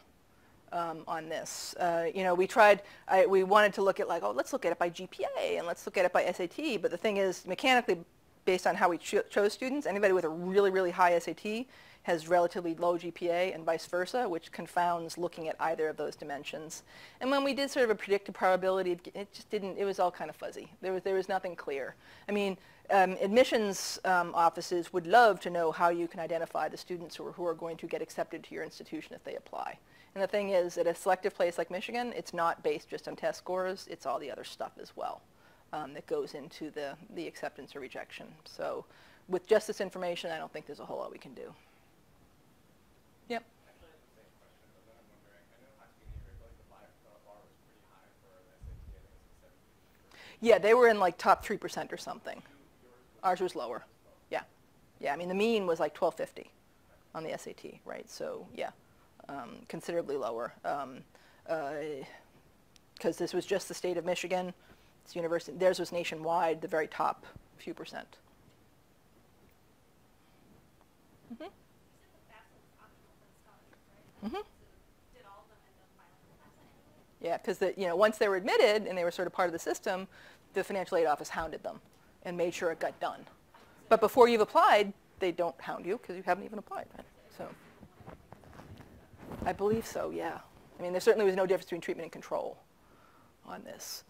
um, on this. Uh, you know, we tried, I, we wanted to look at like, oh, let's look at it by GPA and let's look at it by SAT. But the thing is, mechanically, based on how we cho- chose students, anybody with a really, really high SAT has relatively low GPA and vice versa, which confounds looking at either of those dimensions. And when we did sort of a predicted probability, it- it just didn't, it was all kind of fuzzy. There was, there was nothing clear. I mean, um, admissions um, offices would love to know how you can identify the students who are, who are going to get accepted to your institution if they apply. And the thing is, at a selective place like Michigan, it's not based just on test scores, it's all the other stuff as well um, that goes into the, the acceptance or rejection. So with just this information, I don't think there's a whole lot we can do. Yep. Actually, I have the same question, but then I'm wondering, I know last meeting, I feel like the bar, the bar was pretty high for the SAT, I think it's like seventy. Yeah, they were in like top 3% or something. Ours was lower. Yeah. Yeah, I mean, the mean was like 1250 on the SAT, right? So, yeah, um, considerably lower. Um, uh, because this was just the state of Michigan. It's university. Theirs was nationwide, the very top few percent. FAFSA anyway? Yeah, because you know once they were admitted and they were sort of part of the system, the financial aid office hounded them and made sure it got done. But before you've applied, they don't hound you because you haven't even applied. Right? So I believe so. Yeah. I mean, there certainly was no difference between treatment and control on this.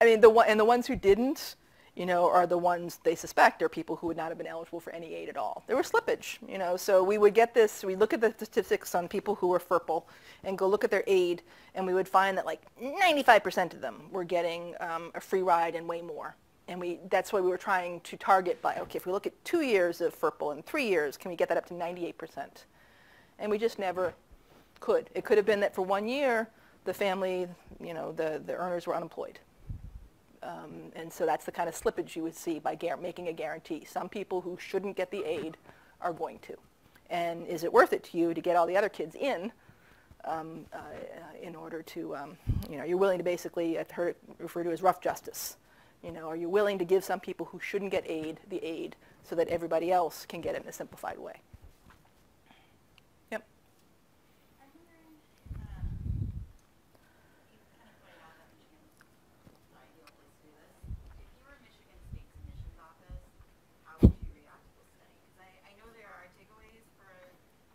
I mean, the one and the ones who didn't, you know, are the ones they suspect are people who would not have been eligible for any aid at all. There was slippage, you know. So we would get this. We look at the statistics on people who were FERPL, and go look at their aid, and we would find that like 95% of them were getting um, a free ride and way more. And we, that's why we were trying to target by, okay, if we look at two years of FERPL and three years, can we get that up to 98%? And we just never could. It could have been that for one year, the family, you know, the, the earners were unemployed. Um, and so that's the kind of slippage you would see by making a guarantee. Some people who shouldn't get the aid are going to. And is it worth it to you to get all the other kids in um, uh, in order to, um, you know, you're willing to basically, I've heard it referred to as rough justice. You know, are you willing to give some people who shouldn't get aid the aid so that everybody else can get it in a simplified way? Yep. I'm wondering, uh, you kind of pointed out that Michigan was the ideal place to do this. If you were Michigan State's admissions office, how would you react to this study? Because I, I know there are takeaways for,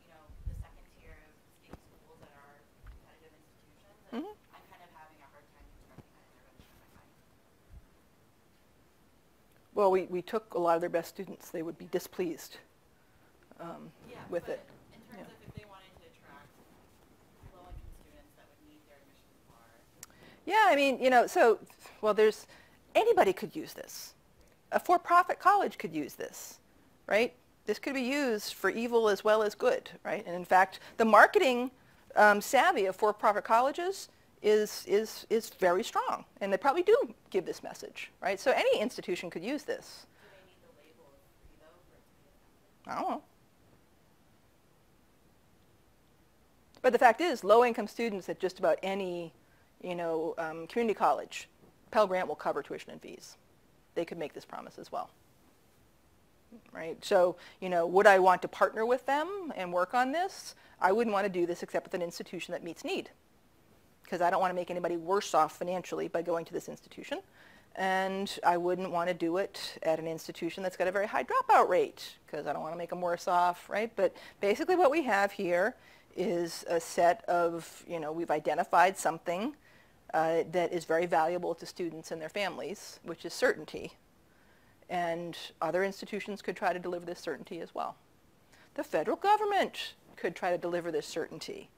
you know, the second tier of state schools that are competitive institutions, and Mhm. I'm kind of having a hard time constructing that intervention in my mind. Well, we, we took a lot of their best students. They would be displeased um, Yeah, with it. In terms Yeah. of if they wanted to attract low-income students that would meet their admissions bar. Yeah, I mean, you know, so, well, there's, anybody could use this. A for-profit college could use this, right? This could be used for evil as well as good, right? And in fact, the marketing um, savvy of for-profit colleges is, is, is very strong. And they probably do give this message, right? So any institution could use this. I don't know. But the fact is, low-income students at just about any, you know, um, community college, Pell Grant will cover tuition and fees. They could make this promise as well. Right? So, you know, would I want to partner with them and work on this? I wouldn't want to do this except with an institution that meets need. Because I don't want to make anybody worse off financially by going to this institution. And I wouldn't want to do it at an institution that's got a very high dropout rate because I don't want to make them worse off, right? But basically what we have here is a set of, you know, we've identified something uh, that is very valuable to students and their families, which is certainty. And other institutions could try to deliver this certainty as well. The federal government could try to deliver this certainty.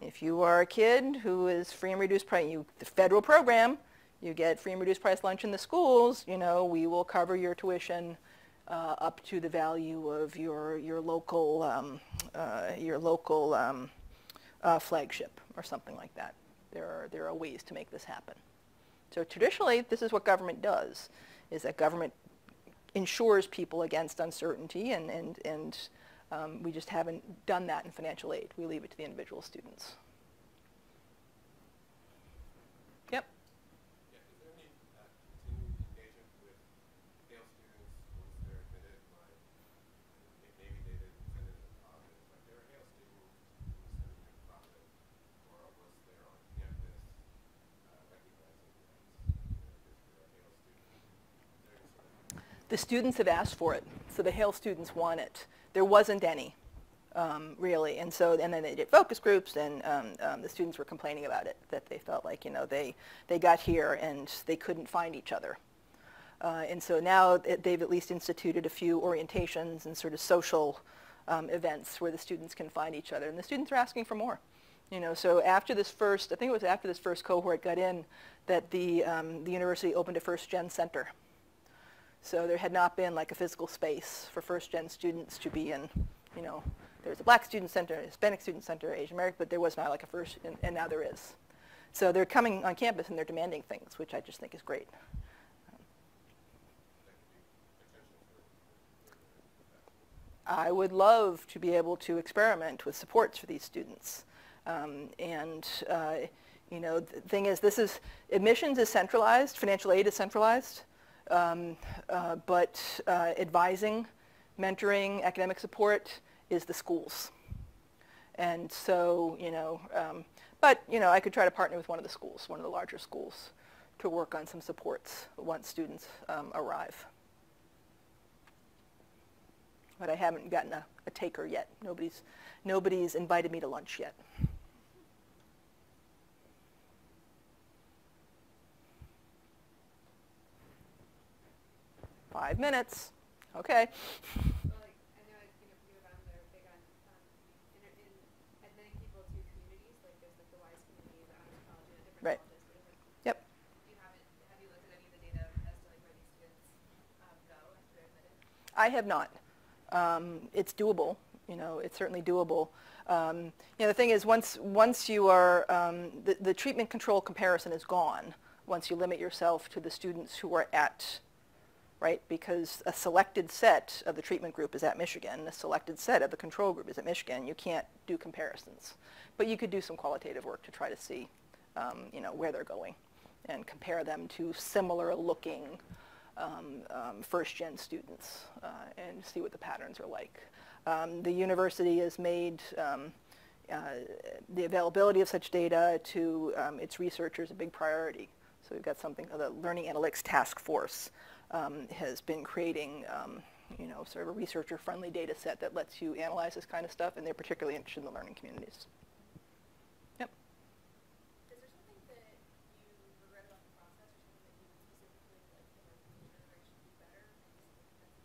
If you are a kid who is free and reduced price, you, the federal program you get free and reduced price lunch in the schools, you know, we will cover your tuition uh, up to the value of your your local um, uh, your local um, uh, flagship or something like that. There are there are ways to make this happen. So traditionally, this is what government does: is that government insures people against uncertainty, and and and um, we just haven't done that in financial aid. We leave it to the individual students. Yep. Yeah, any uh, continued engagement with HAIL students admitted? Like, may- maybe they didn't send in a deposit, like they're a HAIL student, who sent in a deposit, or was there on campus recognizing that, you know, this they're a HAIL student? Is there any sort of The students have asked for it, so the HAIL students want it. There wasn't any, um, really, and so and then they did focus groups, and um, um, the students were complaining about it that they felt like you know they they got here and they couldn't find each other, uh, and so now they've at least instituted a few orientations and sort of social um, events where the students can find each other, and the students are asking for more. You know, so after this first, I think it was after this first cohort got in, that the um, the university opened a first gen center. So there had not been like a physical space for first gen students to be in, you know, there was a black student center, a Hispanic student center, Asian American, but there was not like a first, and, and now there is. So they're coming on campus and they're demanding things, which I just think is great. I would love to be able to experiment with supports for these students. Um, and, uh, you know, the thing is, this is, admissions is centralized, financial aid is centralized, um, uh, but uh, advising, mentoring, academic support is the schools. And so, you know, um, but, you know, I could try to partner with one of the schools, one of the larger schools, to work on some supports once students um, arrive. But I haven't gotten a, a taker yet. Nobody's, nobody's invited me to lunch yet. Five minutes. Okay. Well, like, I know, you know, U of M, they're big on, um, in, in admitting people to communities, like there's like the WISE community, the honors college, and a different Right. colleges, but different. Yep. You haven't, have you looked at any of the data as to like where these students, um, minutes. Okay. they're admitted? I have not. Um, it's doable. You know, it's certainly doable. Um, you know, the thing is, once once you are, um, the, the treatment control comparison is gone. Once you limit yourself to the students who are at, right? Because a selected set of the treatment group is at Michigan, a selected set of the control group is at Michigan. You can't do comparisons, but you could do some qualitative work to try to see, um, you know, where they're going, and compare them to similar-looking um, um, first-gen students uh, and see what the patterns are like. Um, the university has made um, uh, the availability of such data to um, its researchers a big priority. So we've got something, called the Learning Analytics Task Force um, has been creating, um, you know, sort of a researcher-friendly data set that lets you analyze this kind of stuff, and they're particularly interested in the learning communities. Yep. Is there something that you regret about the process or something that you would specifically like for like future generation to do better?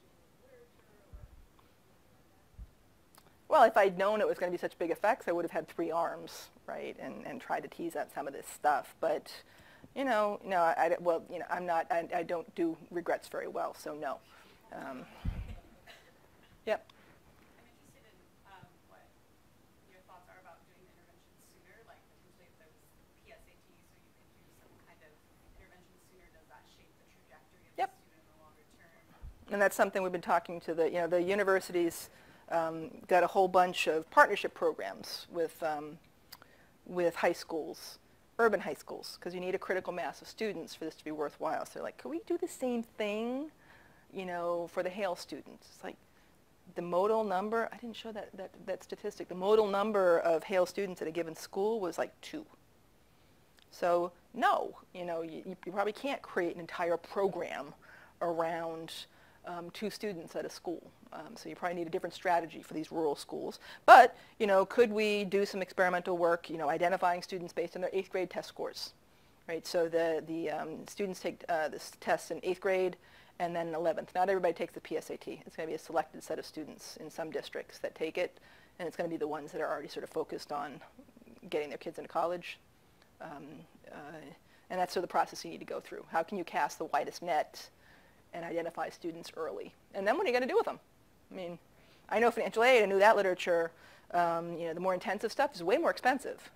Maybe some messaging in literature or anything like that? Well, if I'd known it was going to be such big effects, I would have had three arms, right, and, and tried to tease out some of this stuff. But, you know, no, I, I- well, you know, I'm not, I, I don't do regrets very well, so no. Um, yep. And that's something we've been talking to the, you know, the universities um, got a whole bunch of partnership programs with, um, with high schools, urban high schools, because you need a critical mass of students for this to be worthwhile. So they're like, could we do the same thing, you know, for the HAIL students? It's like the modal number, I didn't show that, that, that statistic, the modal number of HAIL students at a given school was like two. So no, you know, you, you probably can't create an entire program around um, two students at a school. Um, so you probably need a different strategy for these rural schools. But, you know, could we do some experimental work, you know, identifying students based on their eighth grade test scores, right? So the, the um, students take uh, this test in eighth grade and then 11th. Not everybody takes the PSAT. It's going to be a selected set of students in some districts that take it, and it's going to be the ones that are already sort of focused on getting their kids into college. Um, uh, And that's sort of the process you need to go through. How can you cast the widest net and identify students early? And then what are you going to do with them? I mean, I know financial aid, I knew that literature, um, you know, the more intensive stuff is way more expensive.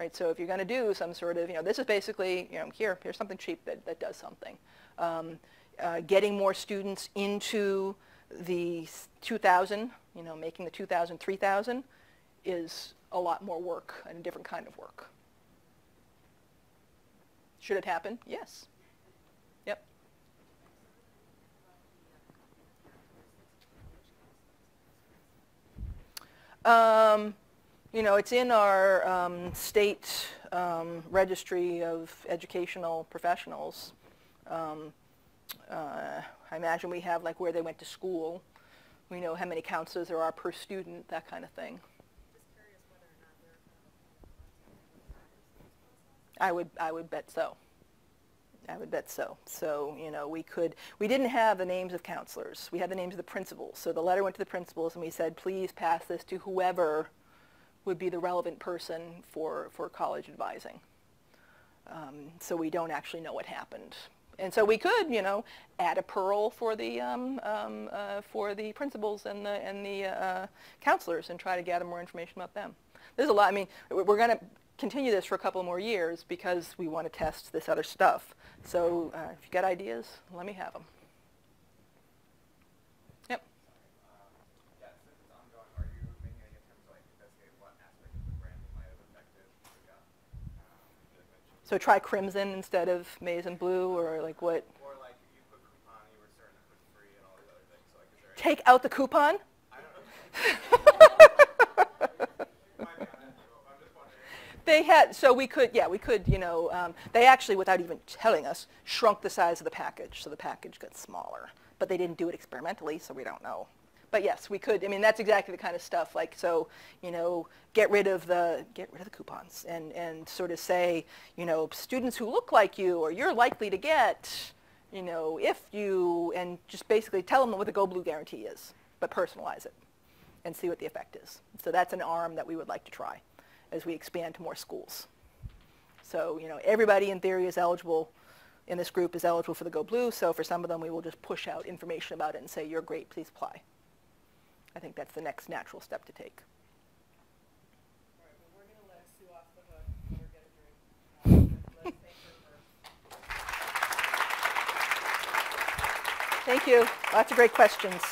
Right, so if you're going to do some sort of, you know, this is basically, you know, here, here's something cheap that, that does something. Um, uh, getting more students into the 2000, you know, making the 2000, 3000 is a lot more work and a different kind of work. Should it happen? Yes. Um, you know, it's in our um, state um, registry of educational professionals. Um, uh, I imagine we have like where they went to school. We know how many counselors there are per student, that kind of thing. I would, I would bet so. I would bet so. So, you know, we could, we didn't have the names of counselors. We had the names of the principals. So the letter went to the principals and we said, please pass this to whoever would be the relevant person for, for college advising. Um, so we don't actually know what happened. And so we could, you know, add a pearl for the, um, um, uh, for the principals and the, and the uh, counselors and try to gather more information about them. There's a lot, I mean, we're going to continue this for a couple more years because we want to test this other stuff. So uh, if you got ideas, let me have them. Yep. Yeah, since it's ongoing, are you making any attempts to like investigate what aspect of the branding might have affected the the mention? So try crimson instead of maize and blue, or like what? Or like if you put coupon, you were certain to put free and all these other things. So like, is there? Take out the coupon? I don't know. Might be on that too. I'm just wondering. They had, so we could, yeah, we could, you know, um, they actually, without even telling us, shrunk the size of the package, so the package got smaller. But they didn't do it experimentally, so we don't know. But yes, we could, I mean, that's exactly the kind of stuff, like, so, you know, get rid of the, get rid of the coupons and, and sort of say, you know, students who look like you or you're likely to get, you know, if you, and just basically tell them what the Go Blue guarantee is, but personalize it and see what the effect is. So that's an arm that we would like to try as we expand to more schools. So, you know, everybody in theory is eligible in this group is eligible for the Go Blue, so for some of them we will just push out information about it and say, you're great, please apply. I think that's the next natural step to take. Thank you. Lots of great questions.